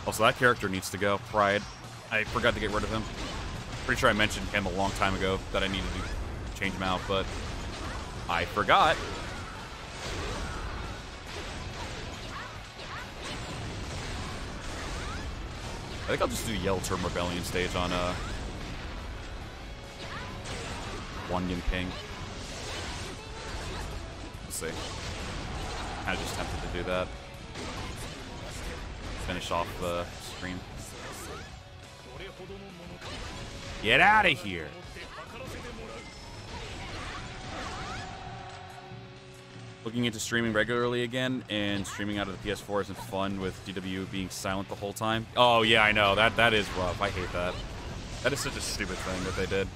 Also, that character needs to go. Pride. I forgot to get rid of him. Pretty sure I mentioned him a long time ago that I needed to change him out, but I forgot. I think I'll just do Yellow Turban Rebellion stage on uh, Guan Yinping. Let's see. I just tempted to do that. Finish off the stream. Get out of here! Looking into streaming regularly again, and streaming out of the PS4 isn't fun with DW being silent the whole time. Oh yeah, I know that that is rough. I hate that. That is such a stupid thing that they did.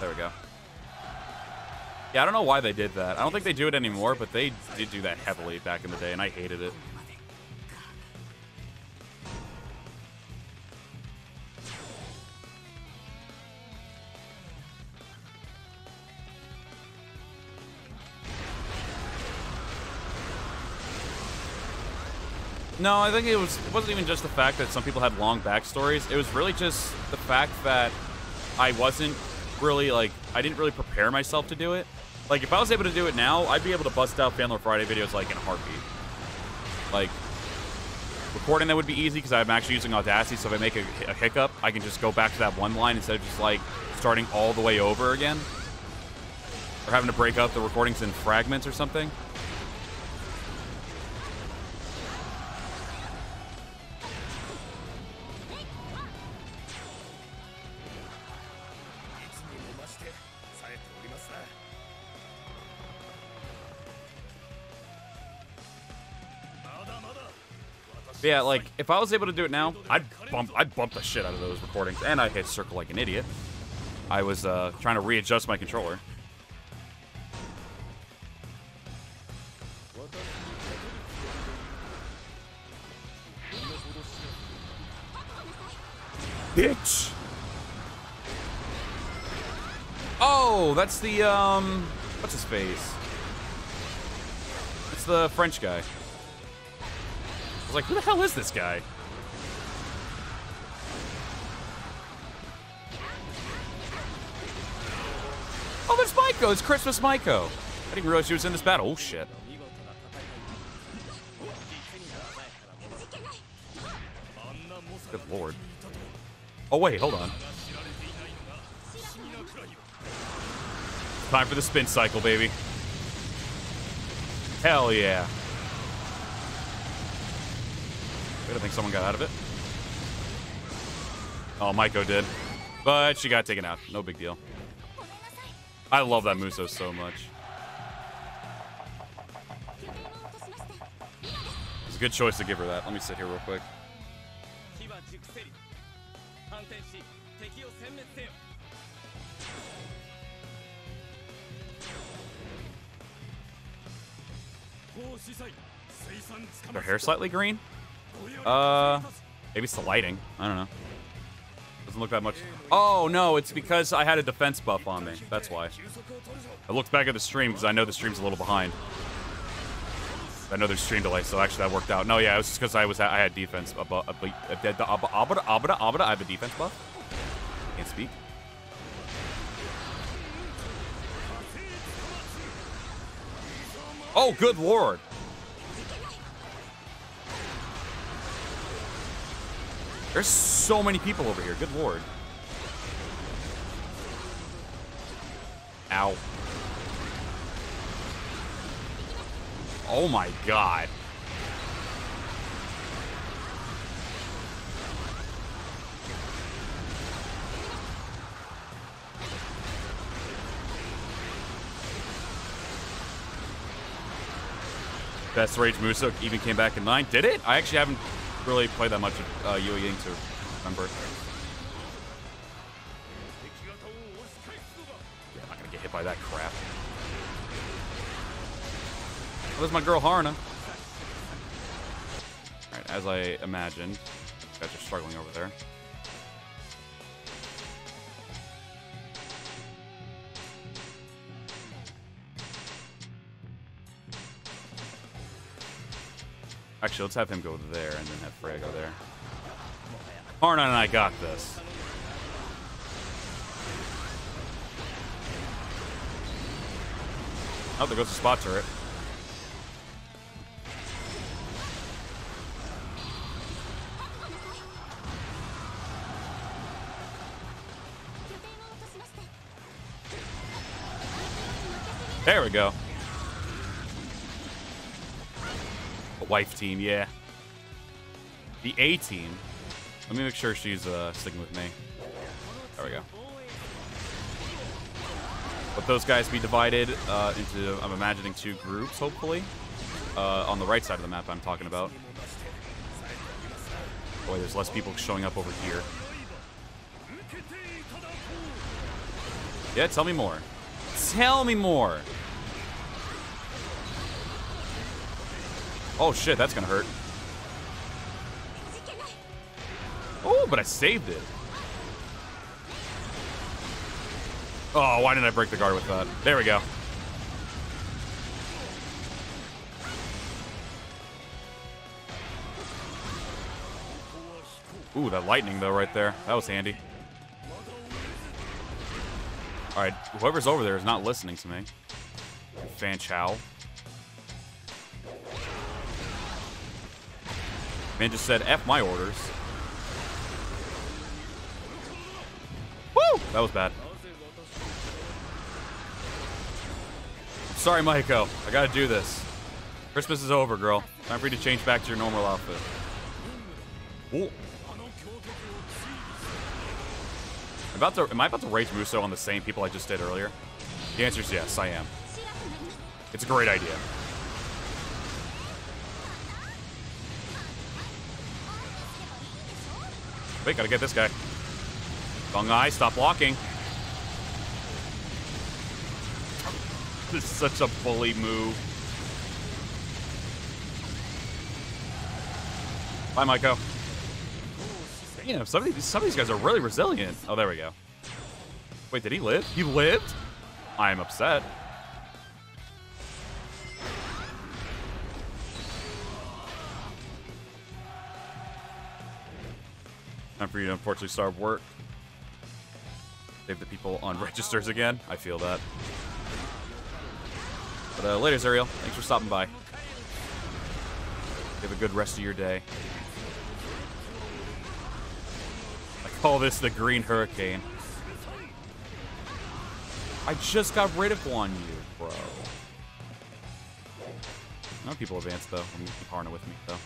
There we go. Yeah, I don't know why they did that. I don't think they do it anymore, but they did do that heavily back in the day, and I hated it. No, I think it was it wasn't even just the fact that some people had long backstories. It was really just the fact that I wasn't really like I didn't really prepare myself to do it. Like if I was able to do it now, I'd be able to bust out Phanlord Friday videos like in a heartbeat. Like recording that would be easy because I'm actually using Audacity, so if I make a, a hiccup, I can just go back to that one line instead of just like starting all the way over again. Or having to break up the recordings in fragments or something. But yeah, like if I was able to do it now, I'd bump I'd bump the shit out of those recordings, and I hit circle like an idiot. I was uh, trying to readjust my controller. Bitch. Oh, that's the um, what's his face? It's the French guy. Was like, who the hell is this guy? Oh, there's Maiko. It's Christmas Maiko. I didn't realize she was in this battle. Oh, shit. Good lord. Oh, wait, hold on. Time for the spin cycle, baby. Hell yeah. Wait, I think someone got out of it. Oh, Maiko did. But she got taken out. No big deal. I love that Muso so much. It's a good choice to give her that. Let me sit here real quick. Her hair slightly green? Uh, maybe it's the lighting. I don't know. Doesn't look that much. Oh, no, it's because I had a defense buff on me. That's why. I looked back at the stream because I know the stream's a little behind. I know there's stream delay, so actually that worked out. No, yeah, it was just because I was I had defense. Abada, abada, abada, I have a defense buff. Can't speak. Oh, good lord. There's so many people over here. Good lord. Ow. Oh my god. Best Rage Muso even came back in nine. Did it? I actually haven't really play that much of uh, Yue Ying to remember. Yeah, I'm not gonna get hit by that crap. Oh, there's my girl Haruna. Alright, as I imagined. Guys are struggling over there. Actually, let's have him go there and then have Freya go there. Haruna and I got this. Oh, there goes the spot turret. There we go. Wife team, yeah. The A team. Let me make sure she's uh, sticking with me. There we go. Let those guys be divided uh, into, I'm imagining, two groups, hopefully. Uh, on the right side of the map I'm talking about. Boy, there's less people showing up over here. Yeah, tell me more. Tell me more. Oh shit, that's gonna hurt. Oh, but I saved it. Oh, why didn't I break the guard with that? There we go. Ooh, that lightning though right there. That was handy. Alright, whoever's over there is not listening to me. Fan Chow. Man just said, F my orders. Woo! That was bad. Sorry, Maiko. I gotta do this. Christmas is over, girl. Time for you to change back to your normal outfit. Ooh. About to, am I about to rage Muso on the same people I just did earlier? The answer is yes, I am. It's a great idea. Wait, gotta get this guy. Bung Eye, stop walking. This is such a bully move. Bye, Maiko. Damn, some of, these, some of these guys are really resilient. Oh, there we go. Wait, did he live? He lived? I am upset. Time for you to unfortunately start work. Save the people on registers again. I feel that. But uh, later, Zariel. Thanks for stopping by. Have a good rest of your day. I call this the Green Hurricane. I just got rid of Guan Yu, bro. No people advance though. I'm Haruna with me though.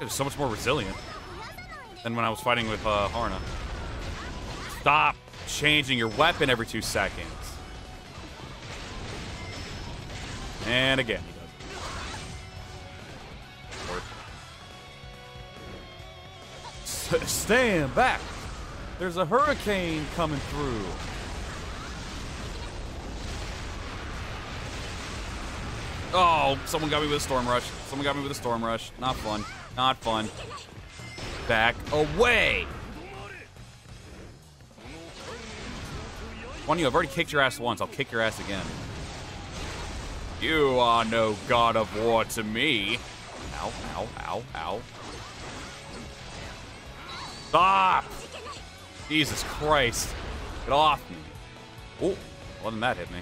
It's so much more resilient than when I was fighting with uh, Haruna. Stop changing your weapon every two seconds. And again, stand back. There's a hurricane coming through. Oh, someone got me with a storm rush. Someone got me with a storm rush. Not fun. Not fun. Back away. One, you, I've already kicked your ass once. I'll kick your ass again. You are no god of war to me. Ow, ow, ow, ow. Stop! Jesus Christ. Get off me. Oh, more than that hit me.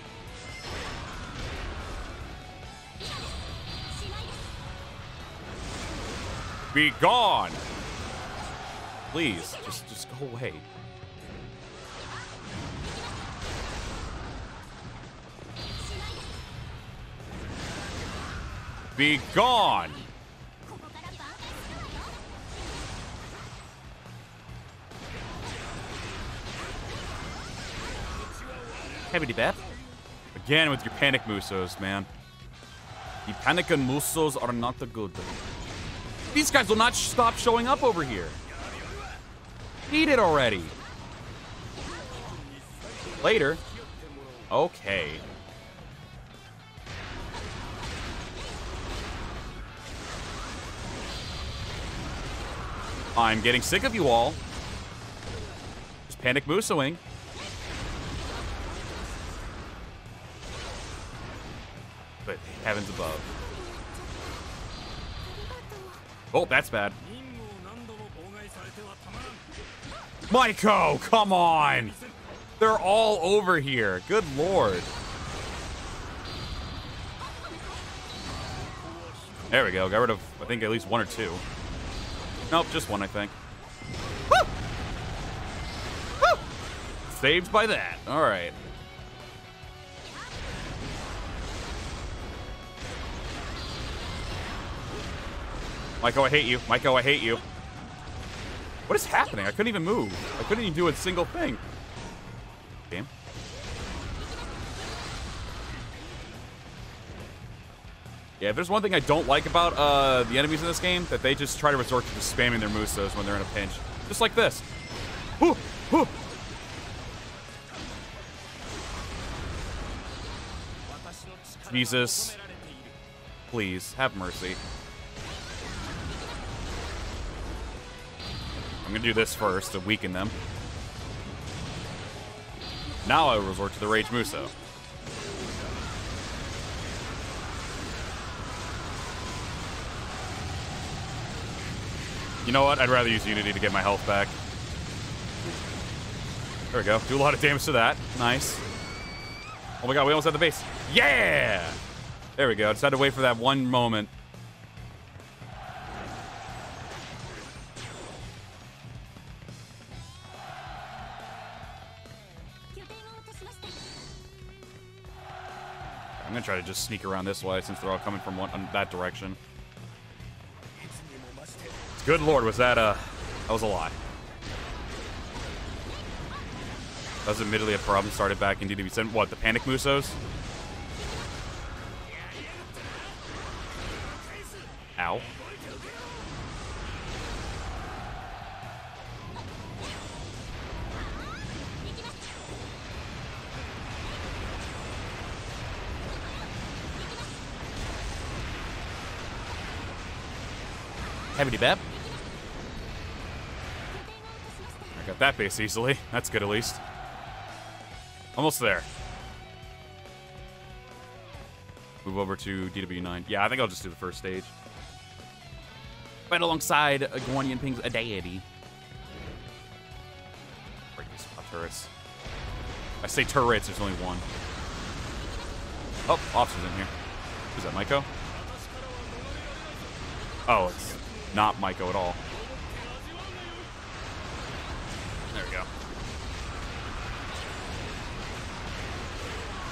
Be gone! Please, just just go away. Be gone! Heavy Beth. Again with your panic musos, man. The panic and musos are not the good. These guys will not stop showing up over here. Eat it already. Later. Okay. I'm getting sick of you all. Just panic musoing. But heavens above. Oh, that's bad. Maiko, come on! They're all over here. Good lord. There we go. Got rid of, I think, at least one or two. Nope, just one, I think. Woo! Woo! Saved by that. All right. Michael, I hate you. Michael, I hate you. What is happening? I couldn't even move. I couldn't even do a single thing. Game. Yeah, if there's one thing I don't like about uh, the enemies in this game, that they just try to resort to just spamming their Musos when they're in a pinch. Just like this. Woo! Woo! Jesus. Please, have mercy. I'm gonna do this first to weaken them. Now I resort to the Rage Muso. You know what? I'd rather use Unity to get my health back. There we go. Do a lot of damage to that. Nice. Oh my god, we almost had the base. Yeah! There we go. Just had to wait for that one moment. Gonna try to just sneak around this way since they're all coming from one on that direction. Good lord, was that a that was a lie. That was admittedly a problem started back in DW7. What, the Panic Musos? Ow. Heavy Bep. I got that base easily. That's good at least. Almost there. Move over to DW9. Yeah, I think I'll just do the first stage. Right alongside uh, Guan Yinping's a deity. Break these turrets. I say turrets, there's only one. Oh, officer's in here. Is that Maiko? Oh, it's not Maiko at all. There we go.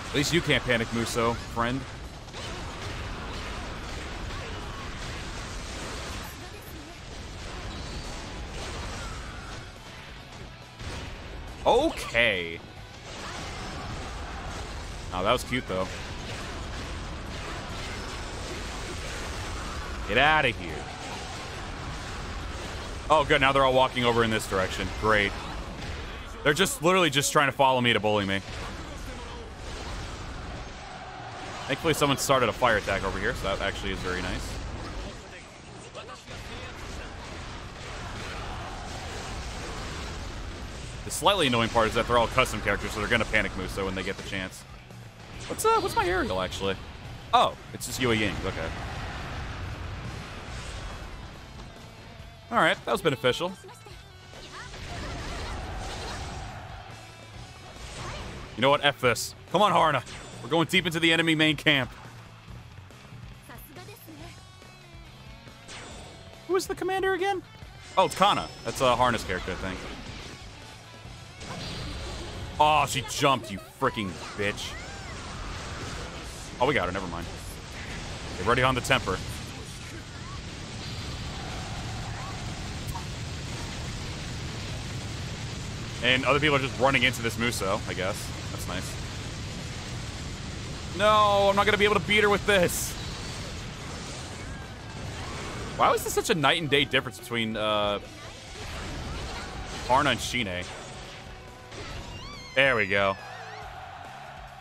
At least you can't panic, Muso, friend. Okay. Oh, that was cute, though. Get out of here. Oh, good. Now they're all walking over in this direction. Great. They're just literally just trying to follow me to bully me. Thankfully, someone started a fire attack over here, so that actually is very nice. The slightly annoying part is that they're all custom characters, so they're gonna panic Muso when they get the chance. What's uh, what's my aerial actually? Oh, it's just Yue Ying. Okay. Alright, that was beneficial. You know what? F this. Come on, Haruna. We're going deep into the enemy main camp. Who is the commander again? Oh, it's Kana. That's uh, a harness character, I think. Oh, she jumped, you freaking bitch. Oh, we got her. Never mind. They're on the temper. And other people are just running into this Muso, I guess. That's nice. No, I'm not going to be able to beat her with this. Why was this such a night and day difference between uh, Haruna and Shine? There we go.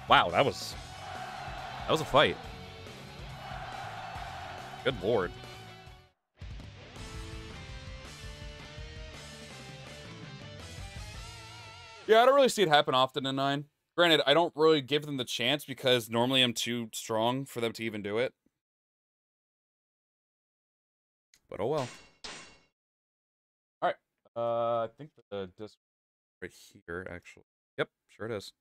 Wow, that was that was a fight. Good lord. Yeah, I don't really see it happen often in nine. Granted, I don't really give them the chance because normally I'm too strong for them to even do it. But oh well. All right. Uh, I think the disc right here actually. Yep, sure it is.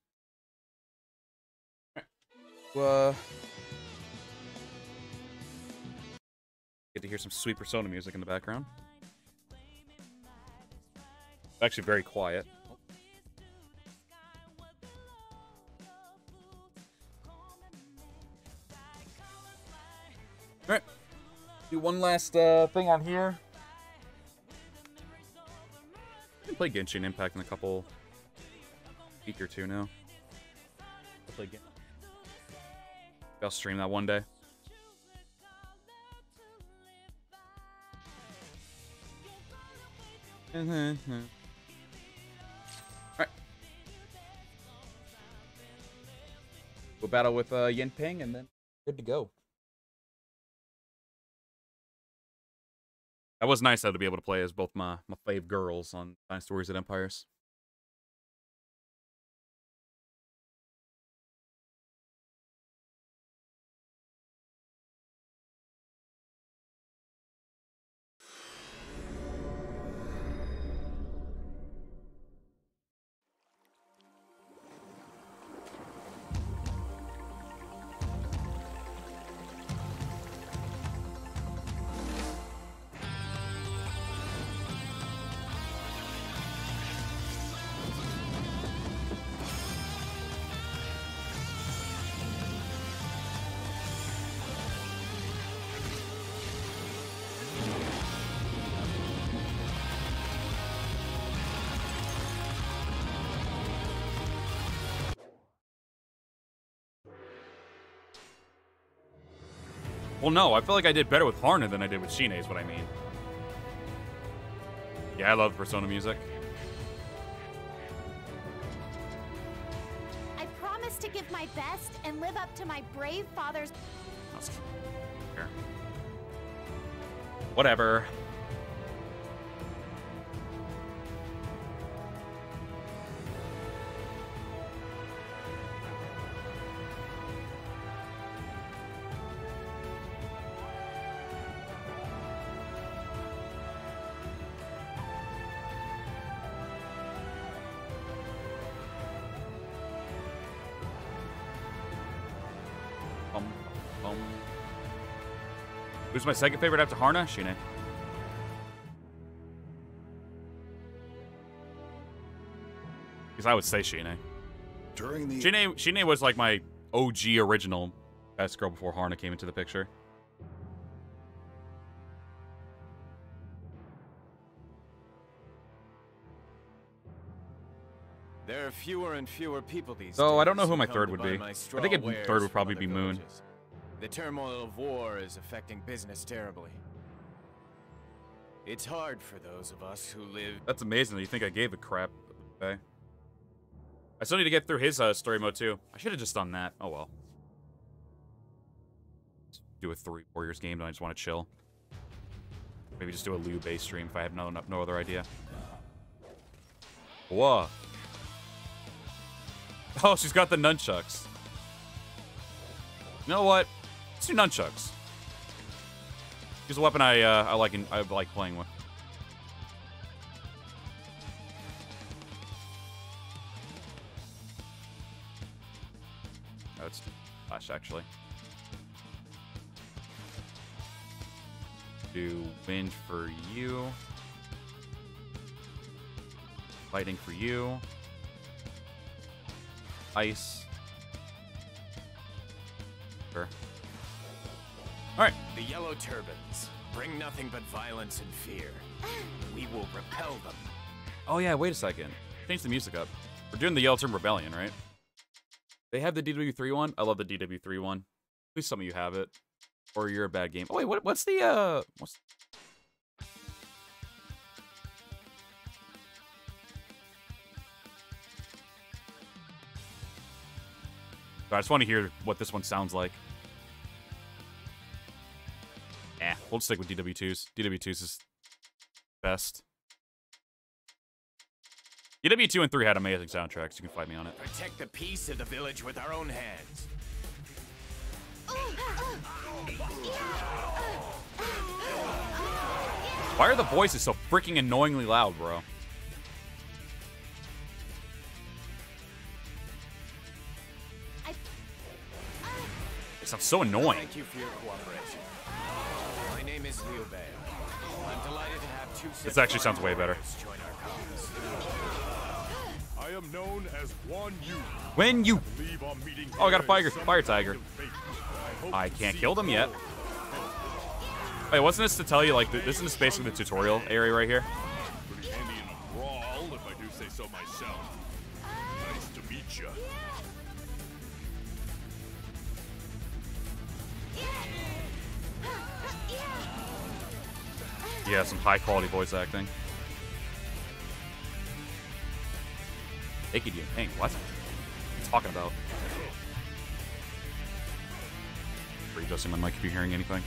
Uh, get to hear some sweet Persona music in the background. It's actually very quiet. All right. Do one last uh, thing on here. I can play Genshin Impact in a couple week or two now. I'll play Gen- I'll stream that one day. Alright. We'll battle with uh, Yinping and then good to go. That was nice though to be able to play as both my my fave girls on Nine Stories and Empires. Well, no, I feel like I did better with Haruna than I did with Shine, is what I mean. Yeah, I love Persona music. I promise to give my best and live up to my brave father's. Whatever. Who's my second favorite after Haruna? Shine. Because I would say Shine. During the Shine, Shine was like my OG original best girl before Haruna came into the picture. There are fewer and fewer people these So, days. I don't know who who my third would be. I think it- third would probably other be Moon. villages. The turmoil of war is affecting business terribly. It's hard for those of us who live That's amazing that you think I gave a crap. Okay. I still need to get through his uh, story mode too. I should have just done that. Oh well. Do a three Warriors game and I just want to chill. Maybe just do a Liu base stream if I have no, no, no other idea. Whoa. Oh, she's got the nunchucks. You know what? Let's do nunchucks. She's a weapon I uh, I like in, I like playing with. Oh, it's Flash, actually. Do wind for you. Fighting for you. Ice. Sure. Alright. the yellow turbans. Bring nothing but violence and fear. We will repel them. Oh yeah, wait a second. Change the music up. We're doing the Yellow Turban Rebellion, right? They have the DW3 one. I love the DW3 one. At least some of you have it. Or you're a bad game. Oh wait, what, what's the uh what's I just want to hear what this one sounds like. We'll stick with DW2s. DW2s is best. DW2 and 3 had amazing soundtracks. You can fight me on it. Protect the peace of the village with our own hands. Why are the voices so freaking annoyingly loud, bro? I, It sounds so annoying. Thank you for your cooperation. My name is Liu Bei. I'm delighted to have two This actually sounds way better. warriors join our cause. I am known as Guan Yu. When you... Believe our meeting Oh, I got a here fire- fire tiger. I hope I to can't kill them yet. all. Wait, wasn't this to tell you, like, this is basically the space of the tutorial area right here? Pretty handy in a brawl, if I do say so myself. Yeah, some high quality voice acting. Naked you. Hey, what? What are you talking about? Readjusting my mic if you're hearing anything.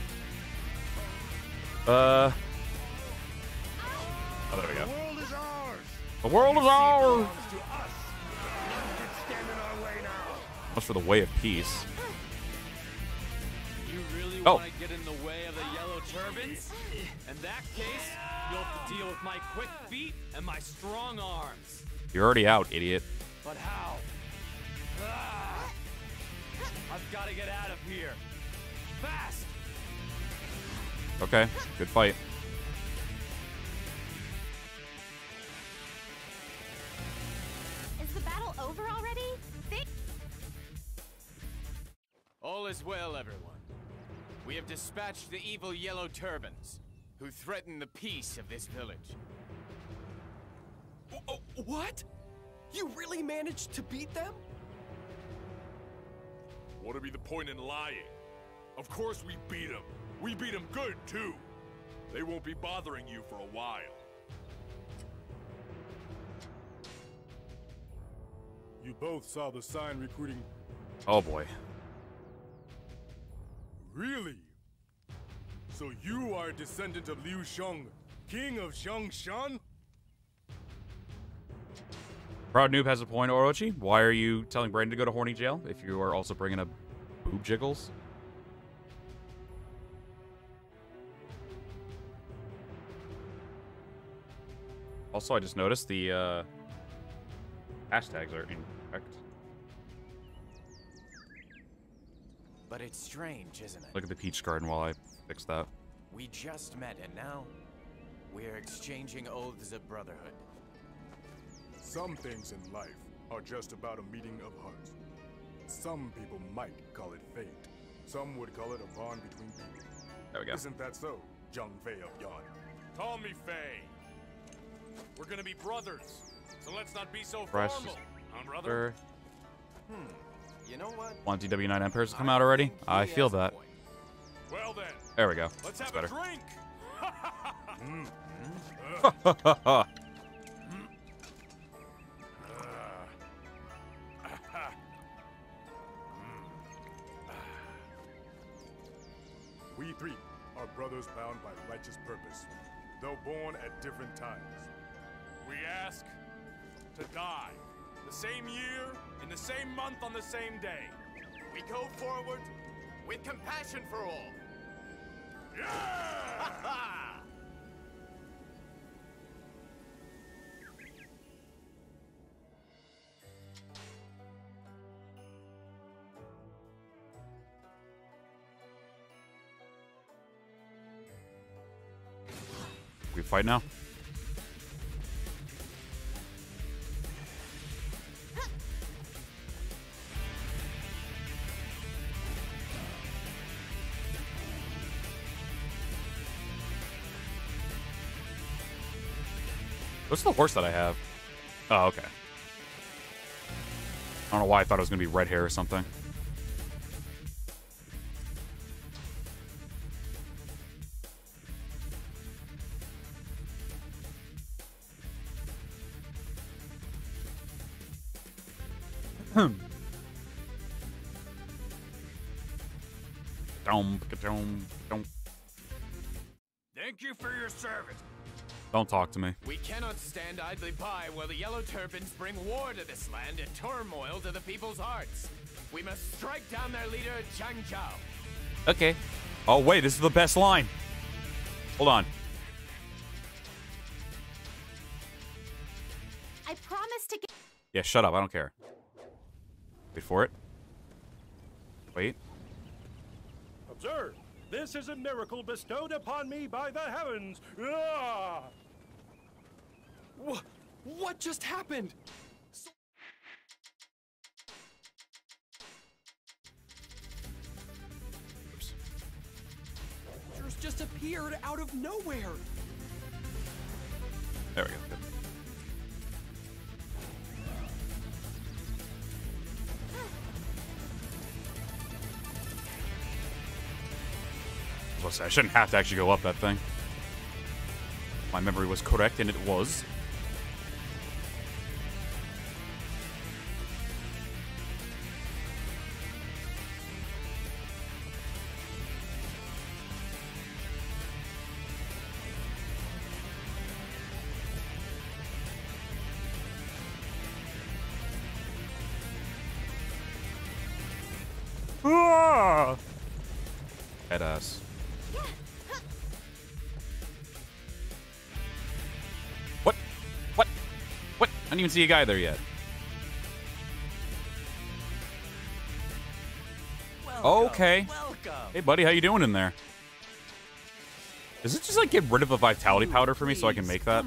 Uh. Oh, there we go. The world is ours. The world is ours! Belongs to us. Stand in our way now. Much for the way of peace. You really Oh. Turbans? In that case, you'll have to deal with my quick feet and my strong arms. You're already out, idiot. But how? Ah! I've got to get out of here. Fast! Okay, good fight. is the battle over already? Think All is well, everyone. We have dispatched the evil yellow turbans, who threaten the peace of this village. Oh, what? You really managed to beat them? What'd be the point in lying? Of course we beat them. We beat them good, too. They won't be bothering you for a while. You both saw the sign recruiting. Oh boy. Really? So you are a descendant of Liu Sheng, king of Zhongshan? Proud Noob has a point, Orochi. Why are you telling Brandon to go to horny jail if you are also bringing up boob jiggles? Also, I just noticed the uh, hashtags are incorrect. But it's strange, isn't it? Look at the peach garden while I fix that. We just met, and now we're exchanging oaths of brotherhood. Some things in life are just about a meeting of hearts. Some people might call it fate. Some would call it a bond between people. There we go. Isn't that so, Zhang Fei of Yan? Call me Fei. We're gonna be brothers, so let's not be so Fresh formal, huh, brother? Sure. You know what? Want DW9 Empires to come out already? I feel that. Well then, There we go. let's That's better. drink. We three are brothers bound by righteous purpose, though born at different times. We ask to die the same year, in the same month, on the same day. We go forward with compassion for all. Yeah! We fight now? What's the horse that I have? Oh, okay. I don't know why I thought it was going to be red hair or something. Thank you for your service. Don't talk to me. We cannot stand idly by while the Yellow Turbans bring war to this land and turmoil to the people's hearts. We must strike down their leader, Zhang Jiao. Okay. Oh, wait, this is the best line. Hold on. I promise to get. Yeah, shut up. I don't care. Wait for it. Wait. Observe, this is a miracle bestowed upon me by the heavens. Ah! Wha what just happened? Soldiers just appeared out of nowhere. There we go. I shouldn't have to actually go up that thing. My memory was correct, and it was. Even see a guy there yet. Okay. Hey, buddy, how you doing in there? Does it just like get rid of a vitality powder for me so I can make that?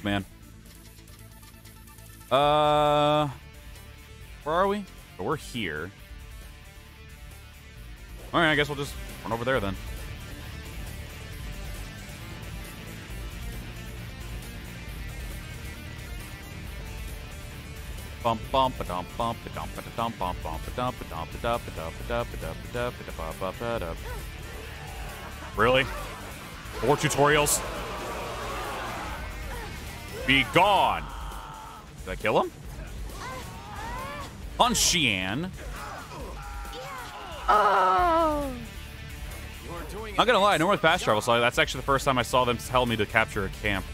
Thanks, man. Uh, where are we? Oh, we're here. All right, I guess we'll just run over there then. Bum bum ba dum bum ba dum ba dum bum bum ba dum ba dum ba dum ba dum ba dum ba dum ba dum ba dum ba dum ba dum. Really? More tutorials? Be gone! Did I kill him? On Xian. Doing Not gonna lie, North Fast Travel, so that's actually the first time I saw them tell me to capture a camp.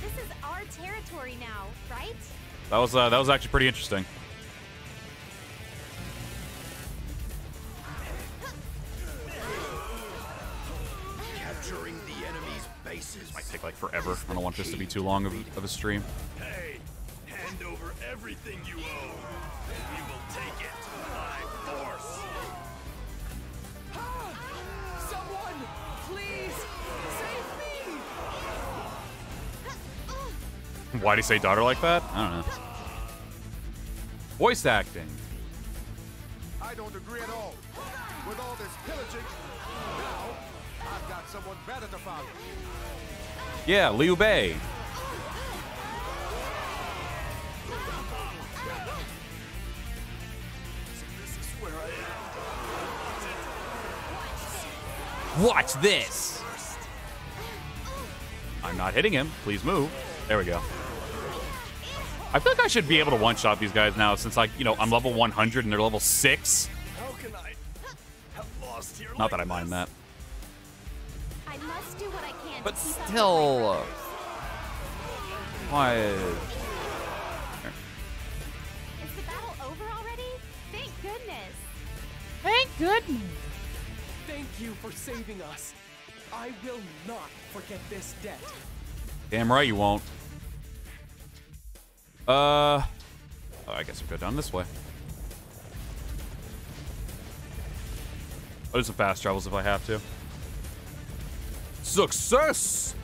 This is our territory now, right? That was uh, that was actually pretty interesting. I don't want this to be too long of, of a stream. Hey, hand over everything you own. and We will take it by force. Someone, please save me! Why'd he say daughter like that? I don't know. Voice acting. I don't agree at all. With all this pillaging, now I've got someone better to follow. Yeah, Liu Bei. Watch this. I'm not hitting him. Please move. There we go. I feel like I should be able to one-shot these guys now since, like, you know, I'm level 100 and they're level 6. How can I have lost here Not that I mind that. But to keep up with still, my. Why? Is the battle over already? Thank goodness. Thank goodness. Thank you for saving us. I will not forget this debt. Damn right you won't. Uh, oh, I guess we'll go down this way. I'll do some fast travels if I have to. Success!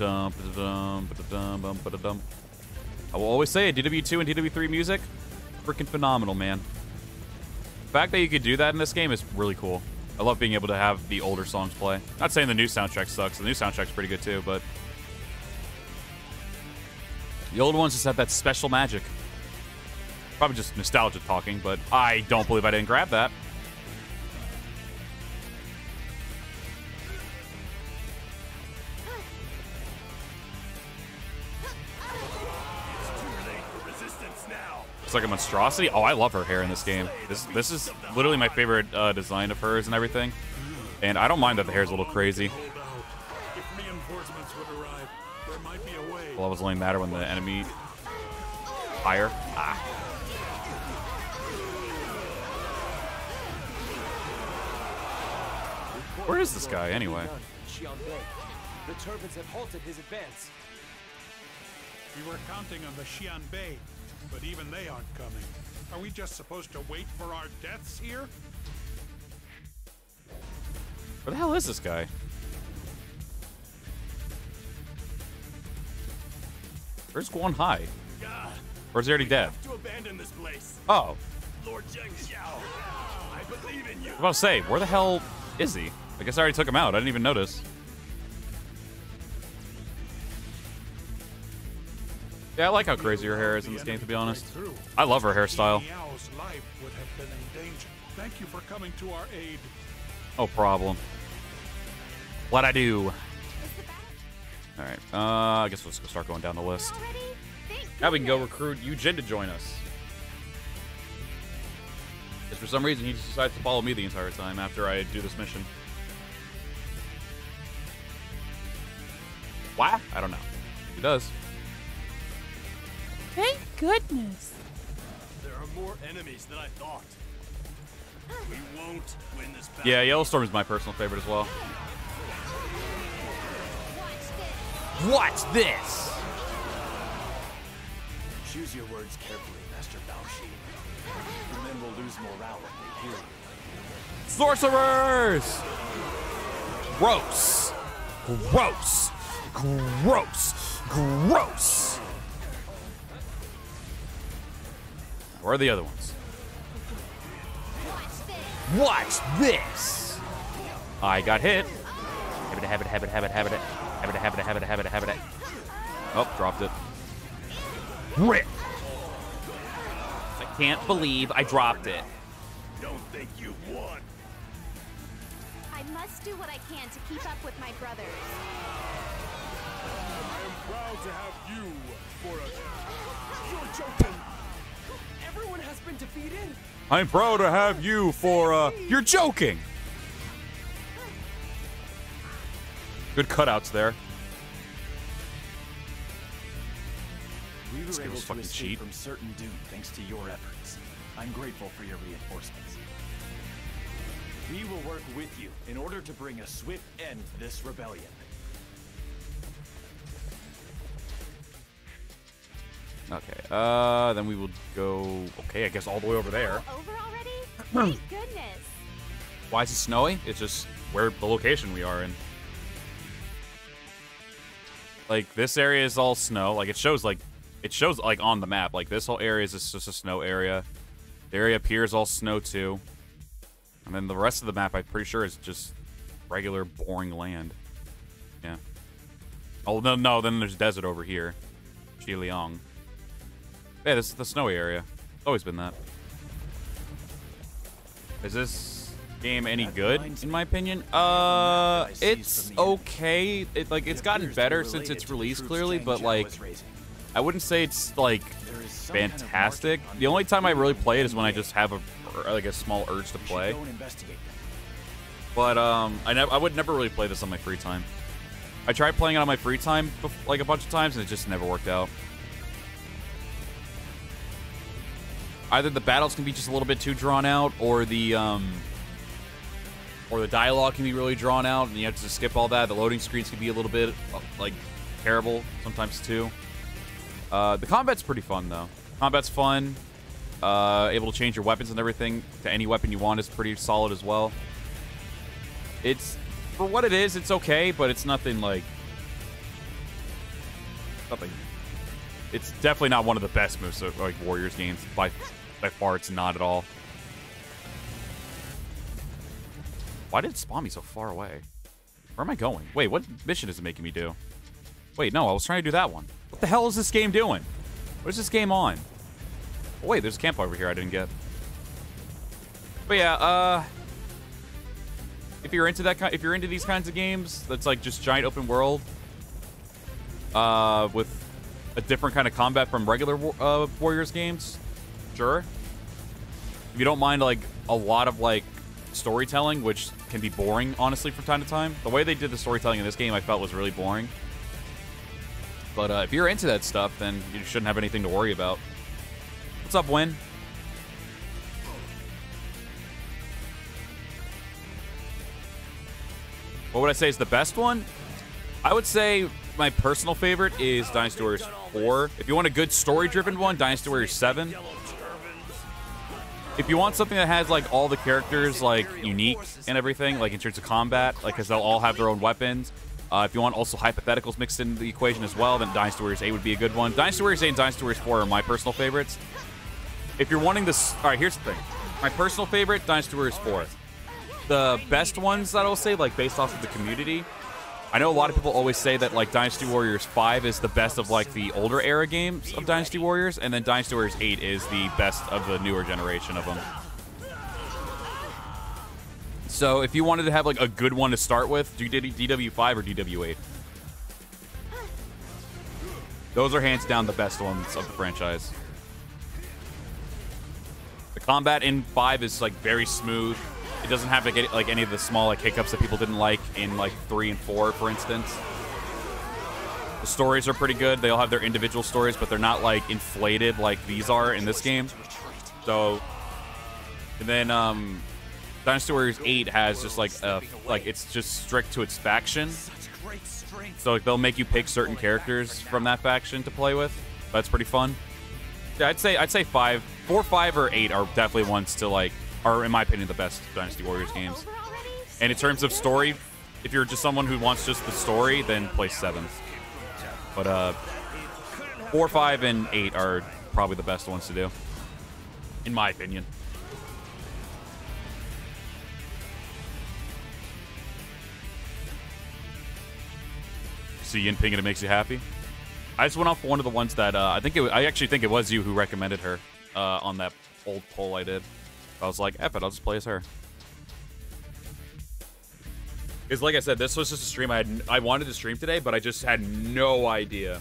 I will always say it, DW2 and DW3 music, freaking phenomenal, man. The fact that you could do that in this game is really cool. I love being able to have the older songs play. Not saying the new soundtrack sucks. The new soundtrack's pretty good too, but the old ones just have that special magic. Probably just nostalgia talking, but I don't believe I didn't grab that. It's like a monstrosity. Oh, I love her hair in this game. This this is literally my favorite uh, design of hers and everything. And I don't mind that the hair's a little crazy. Hold reinforcements would arrive, there might be a way. Well, it was only matter when the enemy higher. Ah. Where is this guy anyway? The turbans have halted his advance. We were counting on the Xian Bei, but even they aren't coming. Are we just supposed to wait for our deaths here? Where the hell is this guy? Where's Guan Hai? Or is he already dead? to abandon this place. Oh, Lord Zheng Xiao, I believe in you. I was about to say, where the hell is he? I guess I already took him out. I didn't even notice. Yeah, I like how crazy her hair is in this game, to be honest. I love her hairstyle. Miao's life would have been in danger. Thank you for coming to our aid. No problem. What I do? Is the battle All right. Uh, I guess let's go start going down the list. Now we can go goodness. recruit Eugene to join us. Because for some reason he just decides to follow me the entire time after I do this mission. Why? I don't know. He does. Thank goodness. There are more enemies than I thought. We won't win this battle. Yeah, Yellowstorm is my personal favorite as well. Watch this! Choose your words carefully, Master Baoshi. The men will lose morale if they hear you. Sorcerers! Gross. Gross. Gross. Gross. Where are the other ones? Watch this. I got hit. Habit, habit, habit, habit, habit, habit, habit, habit, habit, habit. Oh, dropped it. Rip. I can't believe I dropped it. Don't think you won. I must do what I can to keep up with my brothers. I am proud to have you for a You're joking. Everyone has has been defeated? I'm proud to have you for, uh, you're joking! Good cutouts there. We were able to fucking escape cheap. from certain doom thanks to your efforts. I'm grateful for your reinforcements. We will work with you in order to bring a swift end to this rebellion. Okay, uh, then we will go, okay, I guess all the way over there. Over already? Thank goodness. Why is it snowy? It's just where the location we are in. Like this area is all snow. Like it shows like it shows like on the map. Like this whole area is just, just a snow area. The area up here is all snow too. And then the rest of the map I'm pretty sure is just regular boring land. Yeah. Oh no no, then there's desert over here. Xiliang. Yeah, this is the snowy area. It's always been that. Is this game any good, in my opinion? Uh, it's okay. It like it's gotten better since its release, clearly, but like, I wouldn't say it's like fantastic. The only time I really play it is when I just have a like a small urge to play. Go and investigate them. But um, I never, I would never really play this on my free time. I tried playing it on my free time like a bunch of times, and it just never worked out. Either the battles can be just a little bit too drawn out, or the um, or the dialogue can be really drawn out, and you have to skip all that. The loading screens can be a little bit uh, like terrible sometimes too. Uh, the combat's pretty fun though. Combat's fun. Uh, able to change your weapons and everything to any weapon you want is pretty solid as well. It's for what it is, it's okay, but it's nothing like nothing. It's definitely not one of the best moves of like Warriors games. By by far, it's not at all. Why did it spawn me so far away? Where am I going? Wait, what mission is it making me do? Wait, no, I was trying to do that one. What the hell is this game doing? What is this game on? Oh, wait, there's a camp over here I didn't get. But yeah, uh, if you're into that kind, if you're into these kinds of games, that's like just giant open world, uh, with a different kind of combat from regular uh, Warriors games, sure. If you don't mind like a lot of like storytelling, which can be boring, honestly, from time to time. The way they did the storytelling in this game, I felt was really boring. But uh, if you're into that stuff, then you shouldn't have anything to worry about. What's up, Win? What would I say is the best one? I would say my personal favorite is Dynasty Warriors 4. If you want a good story-driven one, Dynasty Warriors 7. If you want something that has like all the characters like unique and everything, like in terms of combat, like because they'll all have their own weapons. Uh, if you want also hypotheticals mixed into the equation as well, then Dynasty Warriors 8 would be a good one. Dynasty Warriors 8 and Dynasty Warriors 4 are my personal favorites. If you're wanting this, all right, here's the thing. My personal favorite, Dynasty Warriors 4. The best ones that I'll say, like based off of the community, I know a lot of people always say that like Dynasty Warriors 5 is the best of like the older era games of Dynasty Warriors, and then Dynasty Warriors 8 is the best of the newer generation of them. So if you wanted to have like a good one to start with, do DW5 or DW8. Those are hands down the best ones of the franchise. The combat in 5 is like very smooth. It doesn't have like any, like any of the small like hiccups that people didn't like in like 3 and 4 for instance. The stories are pretty good. They all have their individual stories, but they're not like inflated like these are in this game. So and then um Dynasty Warriors 8 has just like a like it's just strict to its faction. So like they'll make you pick certain characters from that faction to play with. That's pretty fun. Yeah, I'd say I'd say five, four, five, or eight are definitely ones to like are in my opinion the best Dynasty Warriors games. And in terms of story, if you're just someone who wants just the story, then play seven. But uh, four, five, and eight are probably the best ones to do, in my opinion. See Yin Ping and it makes you happy. I just went off one of the ones that uh, I think it. I actually think it was you who recommended her uh, on that old poll I did. I was like, "F it, I'll just play as her." Because, like I said, this was just a stream I had. I wanted to stream today, but I just had no idea.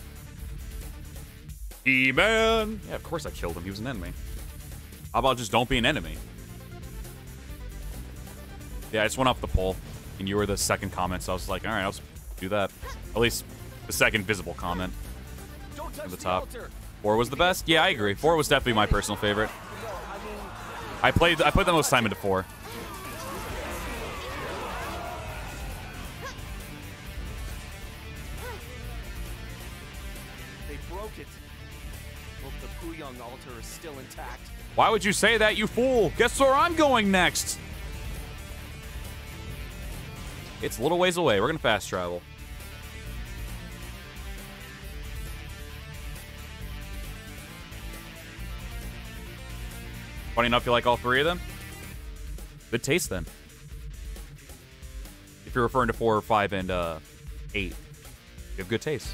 E-Man. Yeah, of course I killed him. He was an enemy. How about just don't be an enemy? Yeah, I just went off the poll, and you were the second comment, so I was like, all right, I'll just do that. At least the second visible comment at the top. Four was the best. Yeah, I agree. Four was definitely my personal favorite. I played. I put the most time into four. They broke it. Hope the Puyang altar is still intact. Why would you say that, you fool? Guess where I'm going next? It's a little ways away. We're gonna fast travel. Funny enough, you like all three of them? Good taste then. If you're referring to four, five, and uh, eight, you have good taste.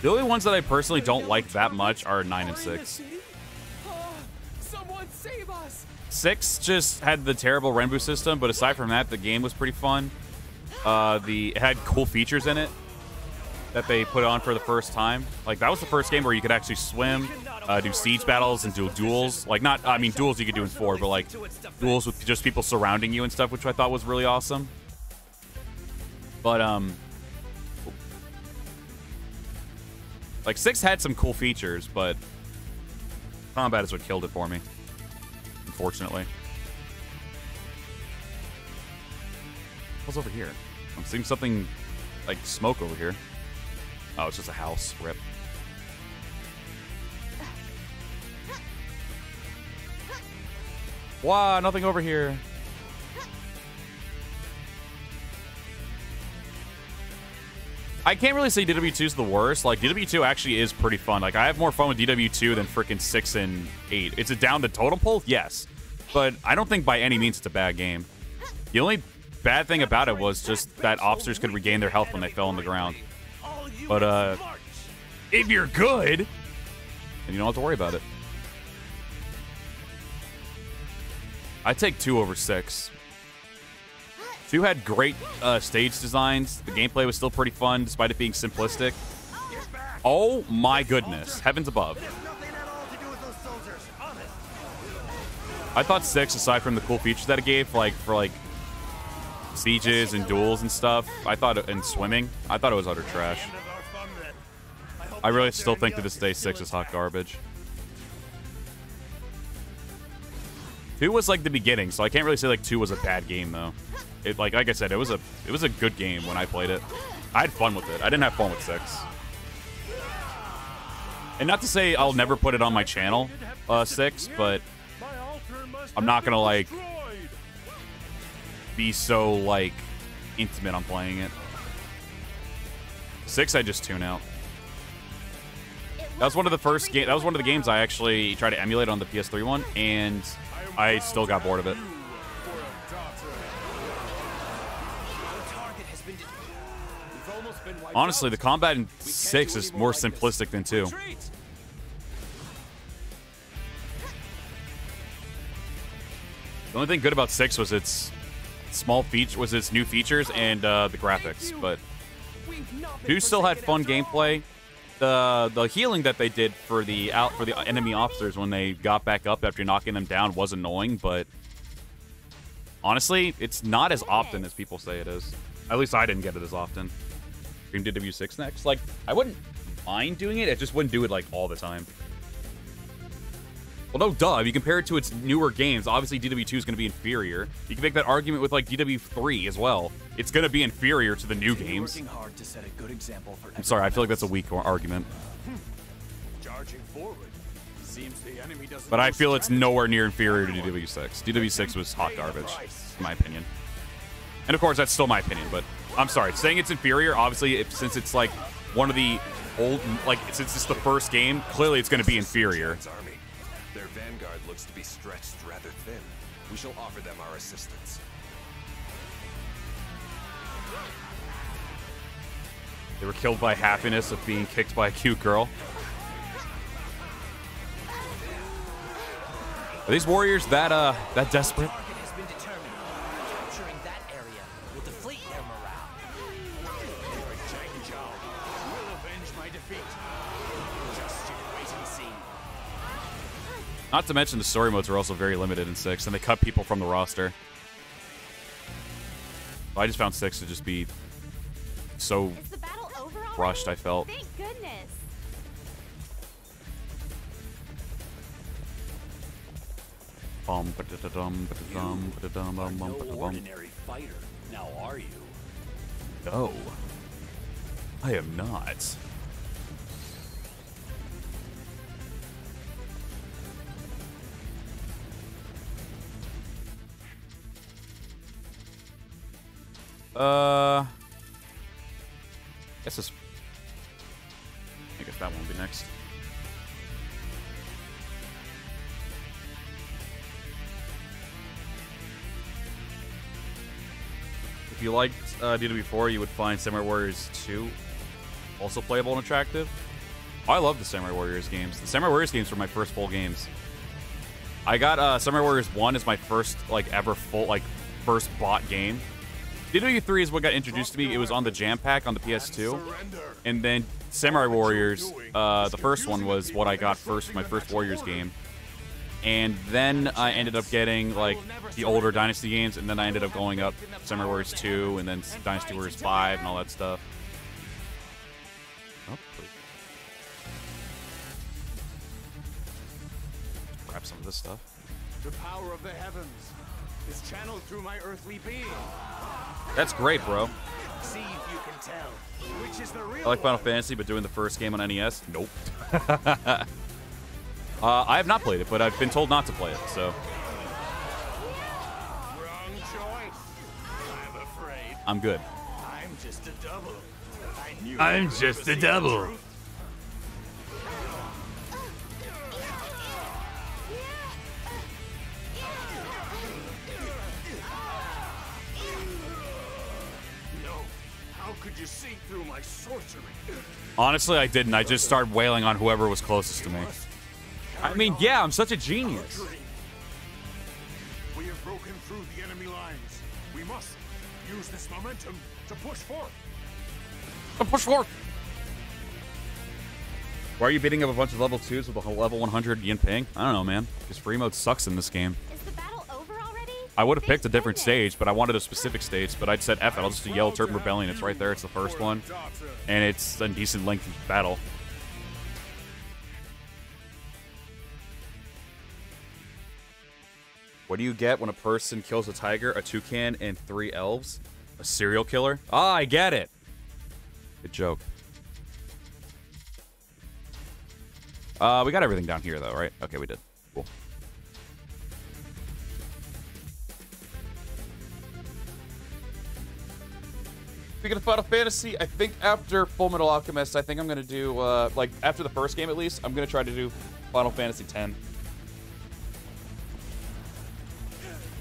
The only ones that I personally don't like that much are nine and six. Oh, someone save us! Six just had the terrible Renbu system, but aside from that, the game was pretty fun. Uh, the it had cool features in it that they put on for the first time. Like that was the first game where you could actually swim, uh, do siege battles, and do duels. Like not, I mean, duels you could do in four, but like duels with just people surrounding you and stuff, which I thought was really awesome. But um, like six had some cool features, but combat is what killed it for me. Unfortunately. What's over here? I'm seeing something like smoke over here. Oh, it's just a house. Rip. Wow, nothing over here. I can't really say DW2 is the worst. Like, DW2 actually is pretty fun. Like, I have more fun with DW2 than freaking 6 and 8. It's a down the totem pole? Yes. But I don't think by any means it's a bad game. The only bad thing about it was just that officers could regain their health when they fell on the ground. But, uh, if you're good, then you don't have to worry about it. I take 2 over 6. Two had great uh, stage designs. The gameplay was still pretty fun, despite it being simplistic. Oh my goodness. Heavens above. I thought six, aside from the cool features that it gave, like for like sieges and duels and stuff, I thought, and swimming, I thought it was utter trash. I really still think to this day six is hot garbage. Two was like the beginning, so I can't really say like two was a bad game though. It like like I said, it was a it was a good game when I played it. I had fun with it. I didn't have fun with six. And not to say I'll never put it on my channel, uh, six, but I'm not gonna like be so like intimate on playing it. Six, I just tune out. That was one of the first game. That was one of the games I actually tried to emulate on the PS3 one, and I still got bored of it. Honestly, the combat in six is more simplistic than two. The only thing good about six was its small feature was its new features and uh, the graphics, but two still had fun gameplay. The the healing that they did for the out for the enemy officers when they got back up after knocking them down was annoying, but honestly, it's not as often as people say it is. At least I didn't get it as often. Dream DW6 next. Like, I wouldn't mind doing it. I just wouldn't do it like all the time. Well, no, duh. If you compare it to its newer games, obviously DW2 is going to be inferior. You can make that argument with like DW3 as well. It's going to be inferior to the new games. Hard to set a good example for I'm sorry. I feel like that's a weak argument, hmm. Charging forward. Seems the enemy doesn't but I feel it's nowhere near inferior to DW6. DW6 was hot garbage, in my opinion. And of course, that's still my opinion. But I'm sorry, saying it's inferior. Obviously, if, since it's like one of the old, like since it's the first game, clearly it's going to be inferior. Looks to be stretched rather thin. We shall offer them our assistance. They were killed by happiness of being kicked by a cute girl. Are these warriors that uh that desperate? Not to mention the story modes are also very limited in six, and they cut people from the roster. I just found six to just be so Is the battle over already? rushed. I felt. Thank goodness. Bum, ba-da-da-dum, ba-da-dum, ba-da-dum, bum, bum, No ba-da-bum. ordinary fighter, now are you? No, I am not. Uh, guess this. I guess that one won't be next. If you liked uh, DW4, you would find Samurai Warriors 2 also playable and attractive. I love the Samurai Warriors games. The Samurai Warriors games were my first full games. I got uh, Samurai Warriors 1 as my first like ever full like first bought game. DW3 is what got introduced to me. It was on the Jam Pack on the PS2. And then Samurai Warriors, uh, the first one was what I got first my first Warriors game. And then I ended up getting like the older Dynasty games, and then I ended up going up Samurai Warriors 2, and then Dynasty Warriors 5, and all that stuff. Oh. Grab some of this stuff. The power of the heavens is channeled through my earthly being. That's great, bro. See if you can tell which is the real I like Final Fantasy, but doing the first game on NES, nope. uh, I have not played it, but I've been told not to play it, so Wrong choice. I'm afraid. I'm good. I'm just a double. I knew I'm just a perceive the double. Honestly, I didn't. I just started wailing on whoever was closest to me. I mean, yeah, I'm such a genius. We have broken through the enemy lines. We must use this momentum to push forth. push forward. Why are you beating up a bunch of level 2s with a level 100 Yin Ping? I don't know, man. Because free mode sucks in this game. I would have picked a different stage, but I wanted a specific stage, but I'd said F it. I'll just do Yellow Turban Rebellion. It's right there. It's the first one. And it's a decent length of battle. What do you get when a person kills a tiger, a toucan, and three elves? A serial killer? Ah, I get it. Good joke. Uh, we got everything down here, though, right? Okay, we did. Speaking of Final Fantasy, I think after Full Metal Alchemist, I think I'm gonna do uh, like after the first game at least, I'm gonna try to do Final Fantasy X.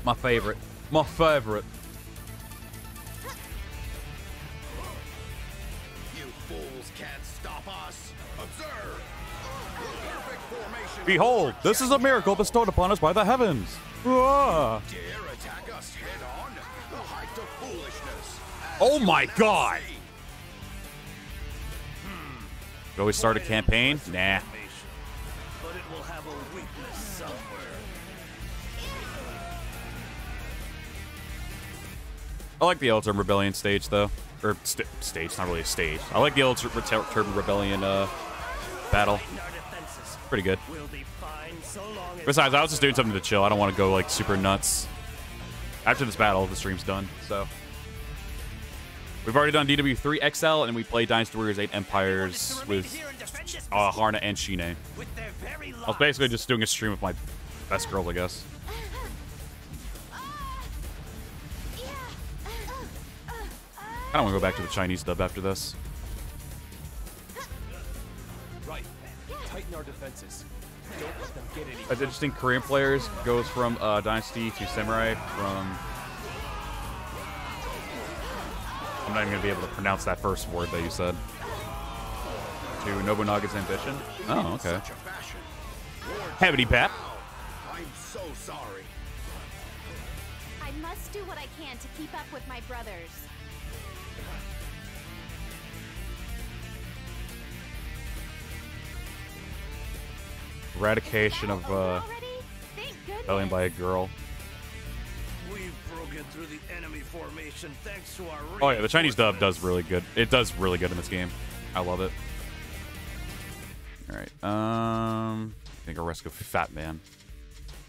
My favorite. My favorite. You fools can't stop us. Observe. Perfect formation. Behold, this is a miracle bestowed upon us by the heavens. Ah. Oh my god! Should we start a campaign? Nah. But it will have a weakness somewhere. I like the Ultra Rebellion stage though, or st stage. Not really a stage. I like the Ultra Ret- Turban Rebellion uh, battle. Pretty good. Besides, I was just doing something to chill. I don't want to go like super nuts. After this battle, the stream's done. So we've already done DW3 XL, and we played Dynasty Warriors 8 Empires with uh, Haruna and Shine. I was basically just doing a stream with my best girls, I guess. I don't want to go back to the Chinese dub after this. Right. Tighten our defenses. Don't let them get any. Interesting Korean players goes from uh, Dynasty to Samurai from. I'm not even gonna be able to pronounce that first word that you said. To Nobunaga's ambition. Oh, okay. Heavy pap. I'm so sorry. I must do what I can to keep up with my brothers. Eradication of uh, rebellion by a girl. Oh yeah, the Chinese dub does really good. It does really good in this game. I love it. All right. Um, I think I'll rescue Fat Man.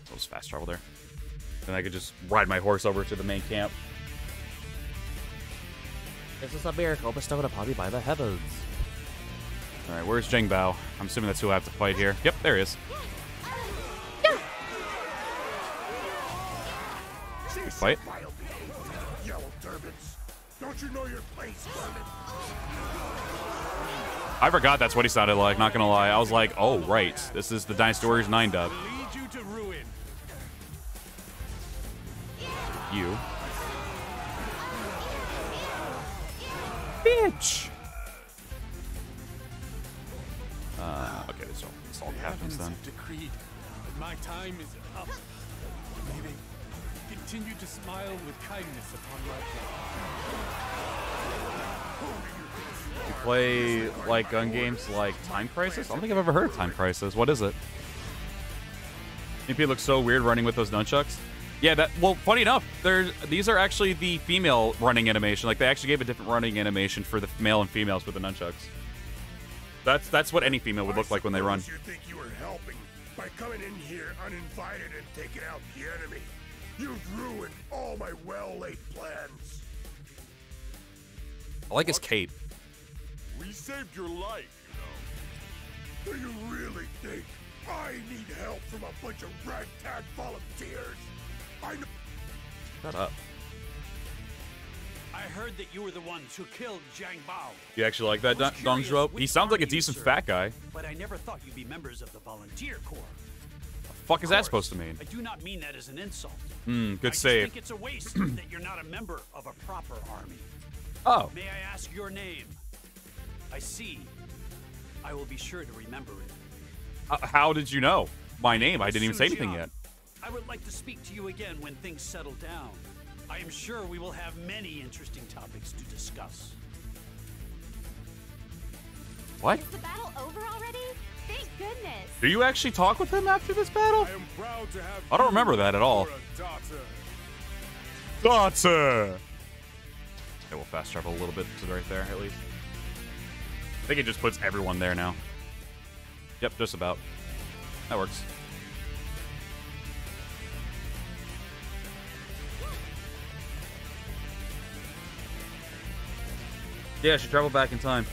That was fast travel there. Then I could just ride my horse over to the main camp. This is a miracle bestowed upon me by the heavens. All right, where's Zhang Bao? I'm assuming that's who I have to fight here. Yep, there he is. Vermin? I forgot that's what he sounded like. Not gonna lie, I was like, oh right, this is the Dynasty Warriors 9 dub. You to ruin. You. Bitch. Uh, okay, this all, this all happens then. decreed that my time is up. May they continue to smile with kindness upon my You play like gun games like Time Crisis? I don't think I've ever heard of Time Crisis. What is it? MP looks so weird running with those nunchucks. Yeah, that well, funny enough, there's these are actually the female running animation. Like they actually gave a different running animation for the male and females with the nunchucks. That's that's what any female would look like when they run. You think you were helping by coming in here uninvited and taking out the enemy? You've ruined all my well-laid plans. I like his cape. We saved your life, you know. Do you really think I need help from a bunch of ragtag volunteers? I know. Shut up. I heard that you were the ones who killed Zhang Bao. You actually like that, Don Dong Zhuo? He sounds like a decent fat guy. But I never thought you'd be members of the volunteer corps. Fuck is that supposed to mean? I do not mean that as an insult. Hmm, good I just save. think it's a waste that you're not a member of a proper army. Oh. May I ask your name? I see. I will be sure to remember it. Uh, how did you know my name? I didn't even say anything yet. I would like to speak to you again when things settle down. I am sure we will have many interesting topics to discuss. What? Is the battle over already? Thank goodness. Do you actually talk with him after this battle? I am proud to have I don't remember that at all. for a daughter. Daughter! Okay, we'll fast travel a little bit to right there, at least. I think it just puts everyone there now. Yep, just about. That works. Yeah, I should travel back in time.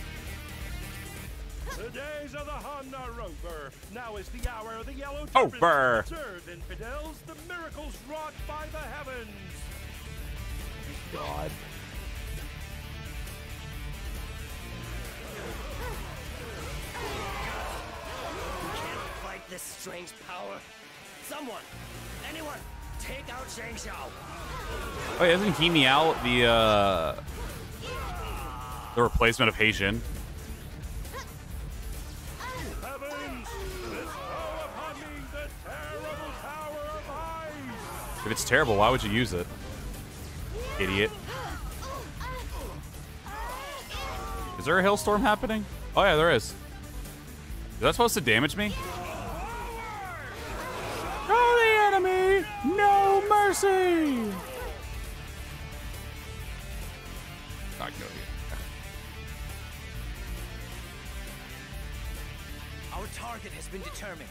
The days of the Han are over. Now is the hour of the yellow Over. turbans. Observe, infidels, the miracles wrought by the heavens. God. You can't fight this strange power. Someone, anyone, take out Zhang Jiao. Oh, yeah, isn't He Meow the, uh... The replacement of He Jin? If it's terrible, why would you use it? Idiot. Is there a hailstorm happening? Oh yeah, there is. Is that supposed to damage me? Show the enemy no mercy. Not good. Our target has been determined.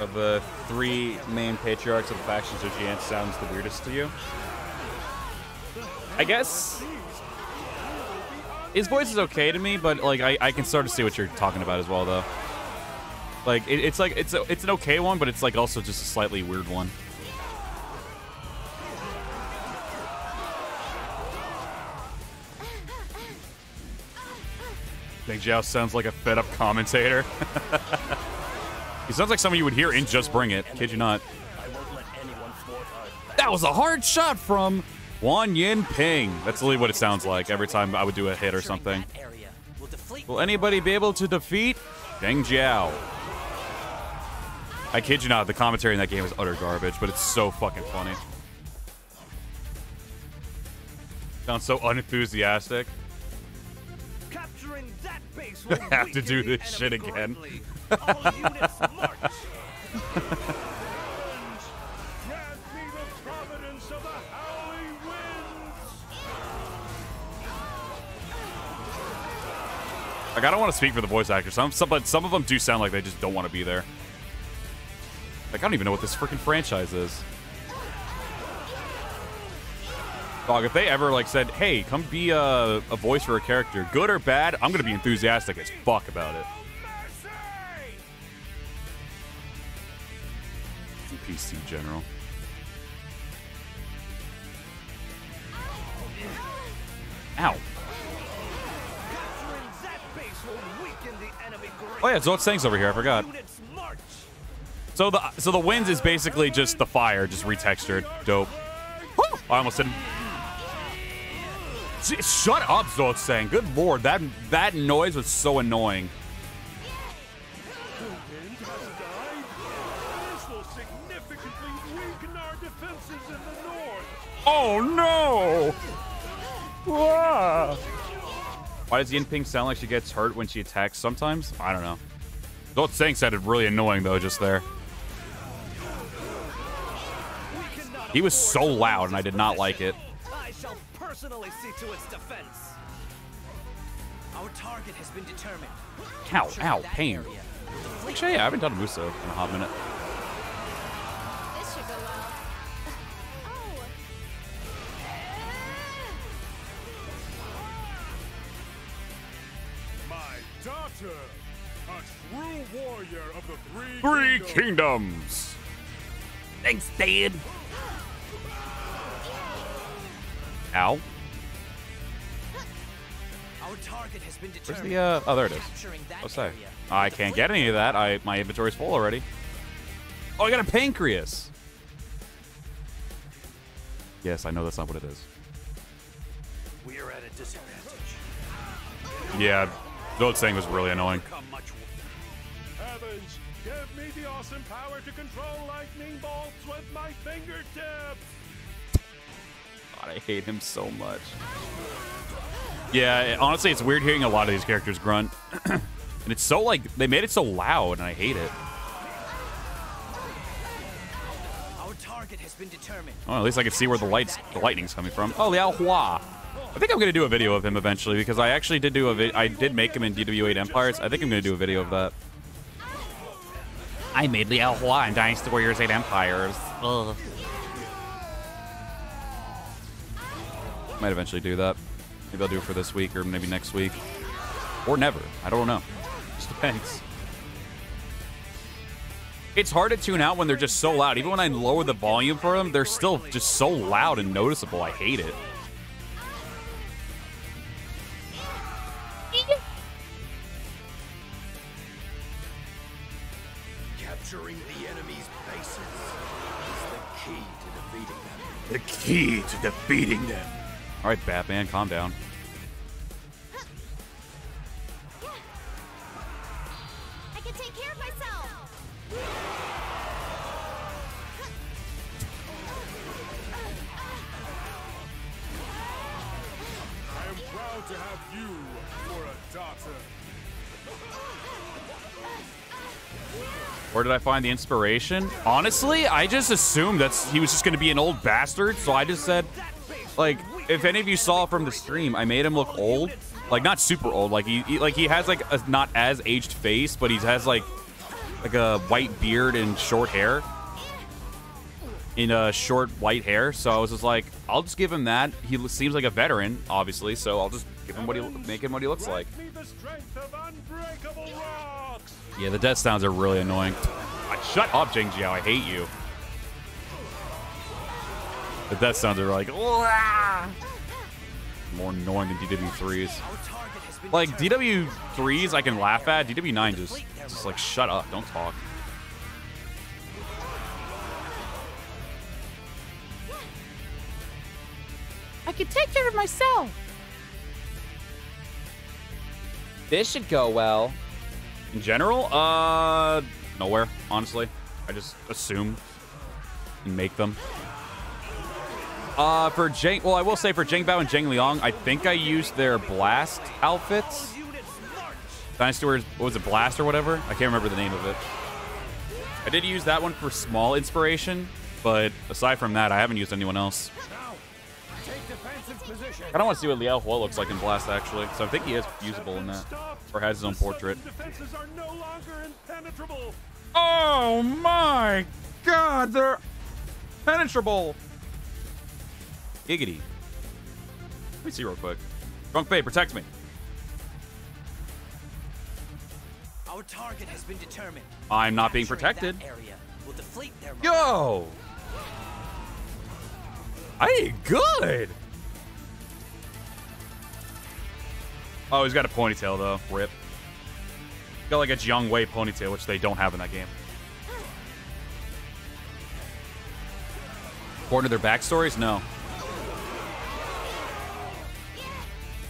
Of the three main patriarchs of the factions, Zhejian sounds the weirdest to you. I guess his voice is okay to me, but like I, I can sort of see what you're talking about as well, though. Like it, it's like it's a, it's an okay one, but it's like also just a slightly weird one. I think Zhao sounds like a fed up commentator. he sounds like someone you would hear in Just Bring It. Kid you not. I won't let anyone thwart our That was a hard shot from Guan Yinping. That's literally what it sounds like every time I would do a hit or something. will anybody be able to defeat Zhang Jiao? I kid you not, the commentary in that game is utter garbage, but it's so fucking funny. Sounds so unenthusiastic. Capturing that base will I have to do this shit again. Like, I don't want to speak for the voice actors. Some, some, but some of them do sound like they just don't want to be there. Like, I don't even know what this freaking franchise is. Dog, if they ever, like, said, hey, come be a, a voice for a character, good or bad, I'm going to be enthusiastic as fuck about it. PC General. Ow. Oh yeah, Zot Sang's over here. I forgot. So the so the winds is basically just the fire, just retextured. Dope. Whew! I almost didn't. Shut up, Zot Sang. Good lord, that that noise was so annoying. Oh no! Wah. Why does Yin Ping sound like she gets hurt when she attacks sometimes? I don't know. Those things sounded really annoying though just there. He was so loud and I did not like it. I shall personally see to its defense. Our target has been determined. Ow, ow, pain. Actually, yeah, I haven't done a Muso in a hot minute. Warrior of the three, Three kingdoms. kingdoms. Thanks, Dad. Ow. Our target has been Where's the, uh, oh, there it is. Capturing that I'll say. area. I can't get any of that. I My inventory's full already. Oh, I got a pancreas. Yes, I know that's not what it is. We are at a disadvantage. Yeah, Zod saying was really annoying. Come much Heavens, give me the awesome power to control lightning bolts with my fingertips. God, I hate him so much. Yeah, it- honestly, it's weird hearing a lot of these characters grunt. and it's so, like, they made it so loud, and I hate it. Our target has been determined. Oh, at least I can see where the lights, the lightning's coming from. Oh, Liao Hua. I think I'm gonna do a video of him eventually because I actually did do a vid. I did make him in DW8 Empires. I think I'm gonna do a video of that. I made Liao Hua in Dynasty Warriors 8 Empires. Ugh. Might eventually do that. Maybe I'll do it for this week or maybe next week. Or never. I don't know. Just depends. It's hard to tune out when they're just so loud. Even when I lower the volume for them, they're still just so loud and noticeable. I hate it. The key to defeating them. All right, Batman, calm down. Where did I find the inspiration? Honestly, I just assumed that's he was just going to be an old bastard, so I just said, like, if any of you saw from the stream, I made him look old, like not super old, like he, he like he has like a not as aged face, but he has like like a white beard and short hair, in a short white hair. So I was just like, I'll just give him that. He seems like a veteran, obviously, so I'll just give him what he make him what he looks like. Yeah, the death sounds are really annoying. Shut up, Zhang Jiao. I hate you. The death sounds are like "Wah!" more annoying than DW3s. Like DW3s, I can laugh at. DW9 just just like shut up, don't talk. I can take care of myself. This should go well. In general, uh, nowhere. Honestly, I just assume and make them. Uh, for Jang, well, I will say for Zhang Bao and Zhang Liang, I think I used their blast outfits. Dynasty Warriors, what was it, blast or whatever? I can't remember the name of it. I did use that one for small inspiration, but aside from that, I haven't used anyone else. Take defensive position. I don't want to see what Liao Hua looks like in Blast, actually. So I think he is usable in that. Or has his own portrait. Defenses are no longer impenetrable. Oh my god, they're penetrable. Giggity. Let me see real quick. Drunk Bay, protect me. Our target has been determined. I'm not being protected. That area will deflate their Yo! I ain't good. Oh, he's got a ponytail though. Rip. He's Got like a Jiang Wei ponytail, which they don't have in that game. According to their backstories, no.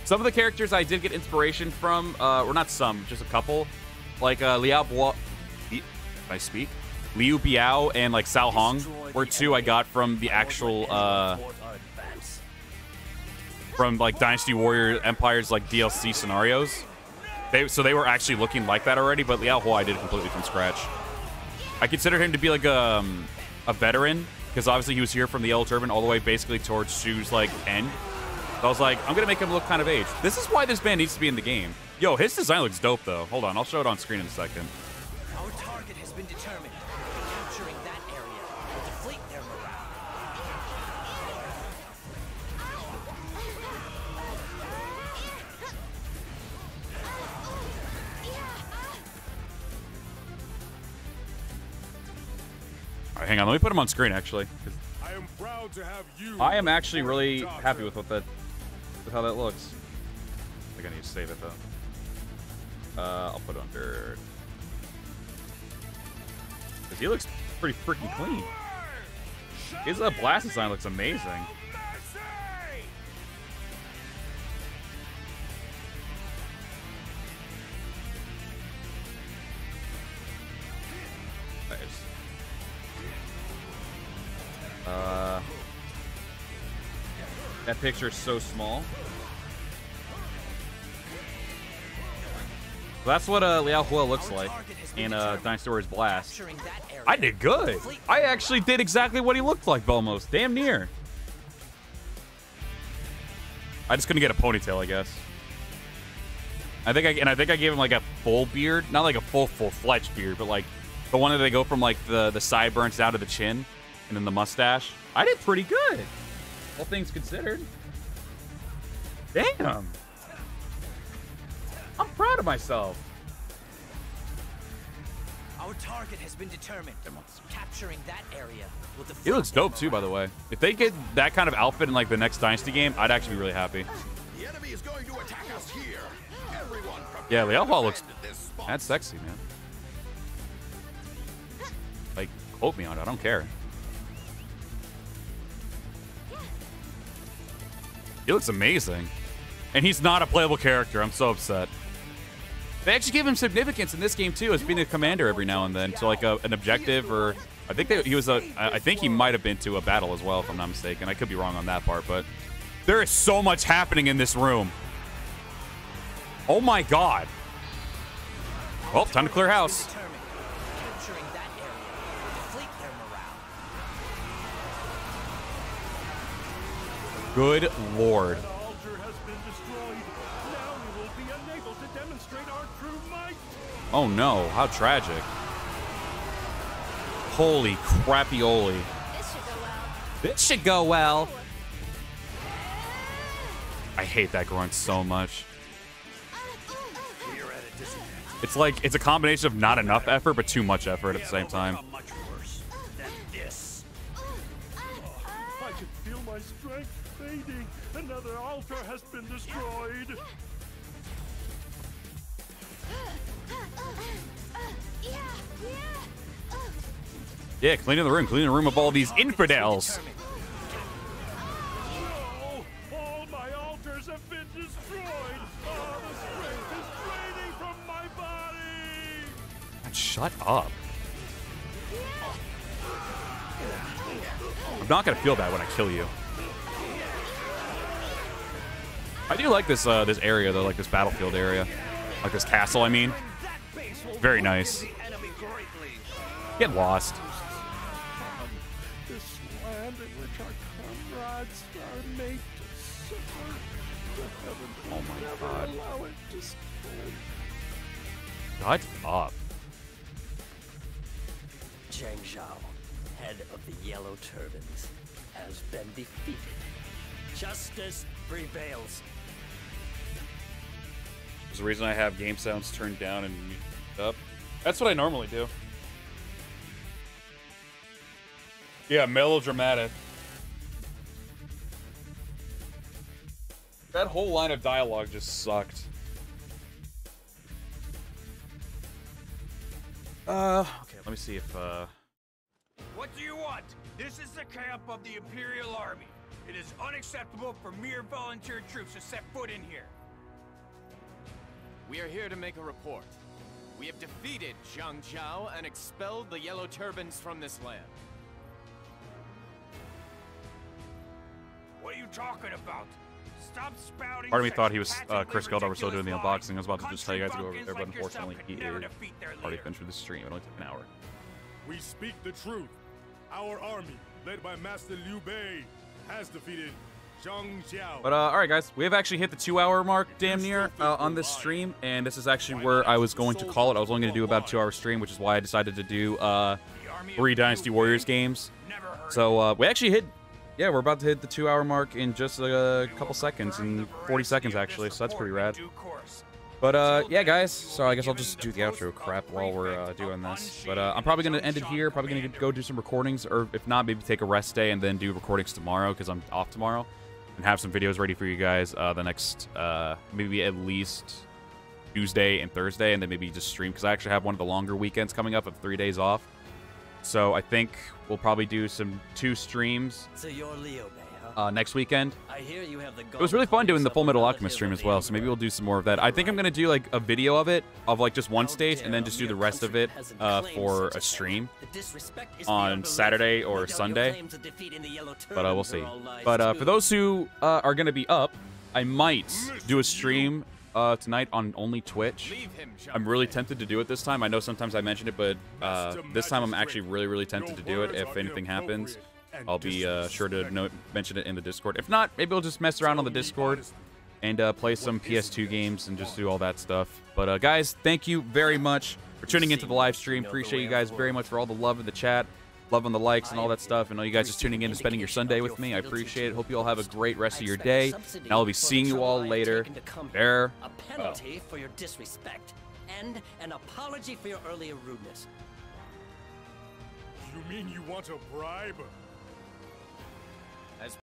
Some of the characters I did get inspiration from, uh, or not some, just a couple, like uh, Liao Bo. I speak? Liu Biao and like Cao Hong were two I got from the actual uh, from like Dynasty Warrior Empire's like DLC scenarios. They so they were actually looking like that already, but Liao Hua I did it completely from scratch. I consider him to be like a um, a veteran because obviously he was here from the Yellow Turban all the way basically towards Shu's like end. So I was like, I'm gonna make him look kind of aged. This is why this band needs to be in the game. Yo, his design looks dope though. Hold on, I'll show it on screen in a second. Our target has been determined. Hang on, let me put him on screen actually. I am proud to have you. I am actually really happy with what that, with how that looks. I think I need to save it though. Uh, I'll put it under. Cause he looks pretty freaking clean. His uh, blast design looks amazing. Uh, that picture is so small. That's what uh, Liao Hua looks like in uh, Dynasty Warriors Blast. I did good. I actually did exactly what he looked like almost. Damn near. I just couldn't get a ponytail, I guess. I think I and I think I gave him like a full beard, not like a full full fledged beard, but like the one that they go from like the the sideburns down to the chin, and then the mustache. I did pretty good, all things considered. Damn, I'm proud of myself. Our target has been determined. Capturing that area will deflate He looks dope too, by the way. If they get that kind of outfit in like the next Dynasty game, I'd actually be really happy. The enemy is going to attack us here. Everyone Yeah, Liao Hua looks that's sexy, man. Like, quote me on it. I don't care. He looks amazing. And he's not a playable character. I'm so upset. They actually give him significance in this game too, as being a commander every now and then to like a, an objective, or I think they, he was a. I think he might have been to a battle as well, if I'm not mistaken. I could be wrong on that part, but there is so much happening in this room. Oh my god! Well, time to clear house. True lord. Oh no! How tragic. Holy crappy-oly. This should go well. I hate that grunt so much. It's like it's a combination of not enough effort, but too much effort at the same time. Can feel my strength fading. Another altar has been destroyed. Yeah, cleaning the room, cleaning the room of all these infidels. No! All Not gonna feel bad when I kill you. I do like this uh, this area though, like this battlefield area, like this castle. I mean, very nice. Get lost. To Oh my god. Shut up. Zhao, head of the Yellow Turbans, has been defeated. Justice prevails. There's a reason I have game sounds turned down and up. That's what I normally do. Yeah, melodramatic. That whole line of dialogue just sucked. Uh, okay, let me see if, uh... What do you want? This is the camp of the Imperial Army. It is unacceptable for mere volunteer troops to set foot in here. We are here to make a report. We have defeated Zhang Jiao and expelled the Yellow Turbans from this land. What are you talking about? Stop spouting Part of me thought he was uh, Chris Gelder was still doing the unboxing. I was about to just tell you guys to go over there, but unfortunately he yourself could never is defeat their already leader. finished the stream. It only took an hour. We speak the truth. Our army, led by Master Liu Bei, has defeated Zhang Jiao. But uh, all right, guys, we have actually hit the two-hour mark, damn near, uh, on this stream, and this is actually where I was going to call it. I was only going to do about a two-hour stream, which is why I decided to do uh, three Dynasty Warriors games. So uh, we actually hit, yeah, we're about to hit the two-hour mark in just a couple seconds, in 40 seconds actually. So that's pretty rad. But uh, yeah, guys. So I guess I'll just do the outro crap while we're uh, doing this. But uh, I'm probably gonna end it here. Probably gonna go do some recordings, or if not, maybe take a rest day and then do recordings tomorrow because I'm off tomorrow, and have some videos ready for you guys uh, the next uh, maybe at least Tuesday and Thursday, and then maybe just stream because I actually have one of the longer weekends coming up of three days off. So I think we'll probably do some two streams So you're Leo? Uh, next weekend. I hear you have the It was really fun doing the Full Metal Alchemist stream as well, so maybe we'll do some more of that. I think I'm gonna do like a video of it, of like just one stage, and then just do the rest of it uh, for a stream on Saturday or Sunday. But uh, we'll see. But uh, for those who uh, are gonna be up, I might do a stream uh, tonight on only Twitch. I'm really tempted to do it this time. I know sometimes I mentioned it, but uh, this time I'm actually really, really tempted to do it. If anything happens, I'll be uh, sure to note, mention it in the Discord. If not, maybe we'll just mess around on the Discord and uh, play some PS2 games and just do all that stuff. But uh, guys, thank you very much for tuning into the live stream. Appreciate you guys very much for all the love in the chat, love on the likes and all that stuff, and all you guys just tuning in and spending your Sunday with me. I appreciate it. Hope you all have a great rest of your day. And I'll be seeing you all later. There. A penalty for your disrespect and an apology for your earlier rudeness. You mean you want a bribe?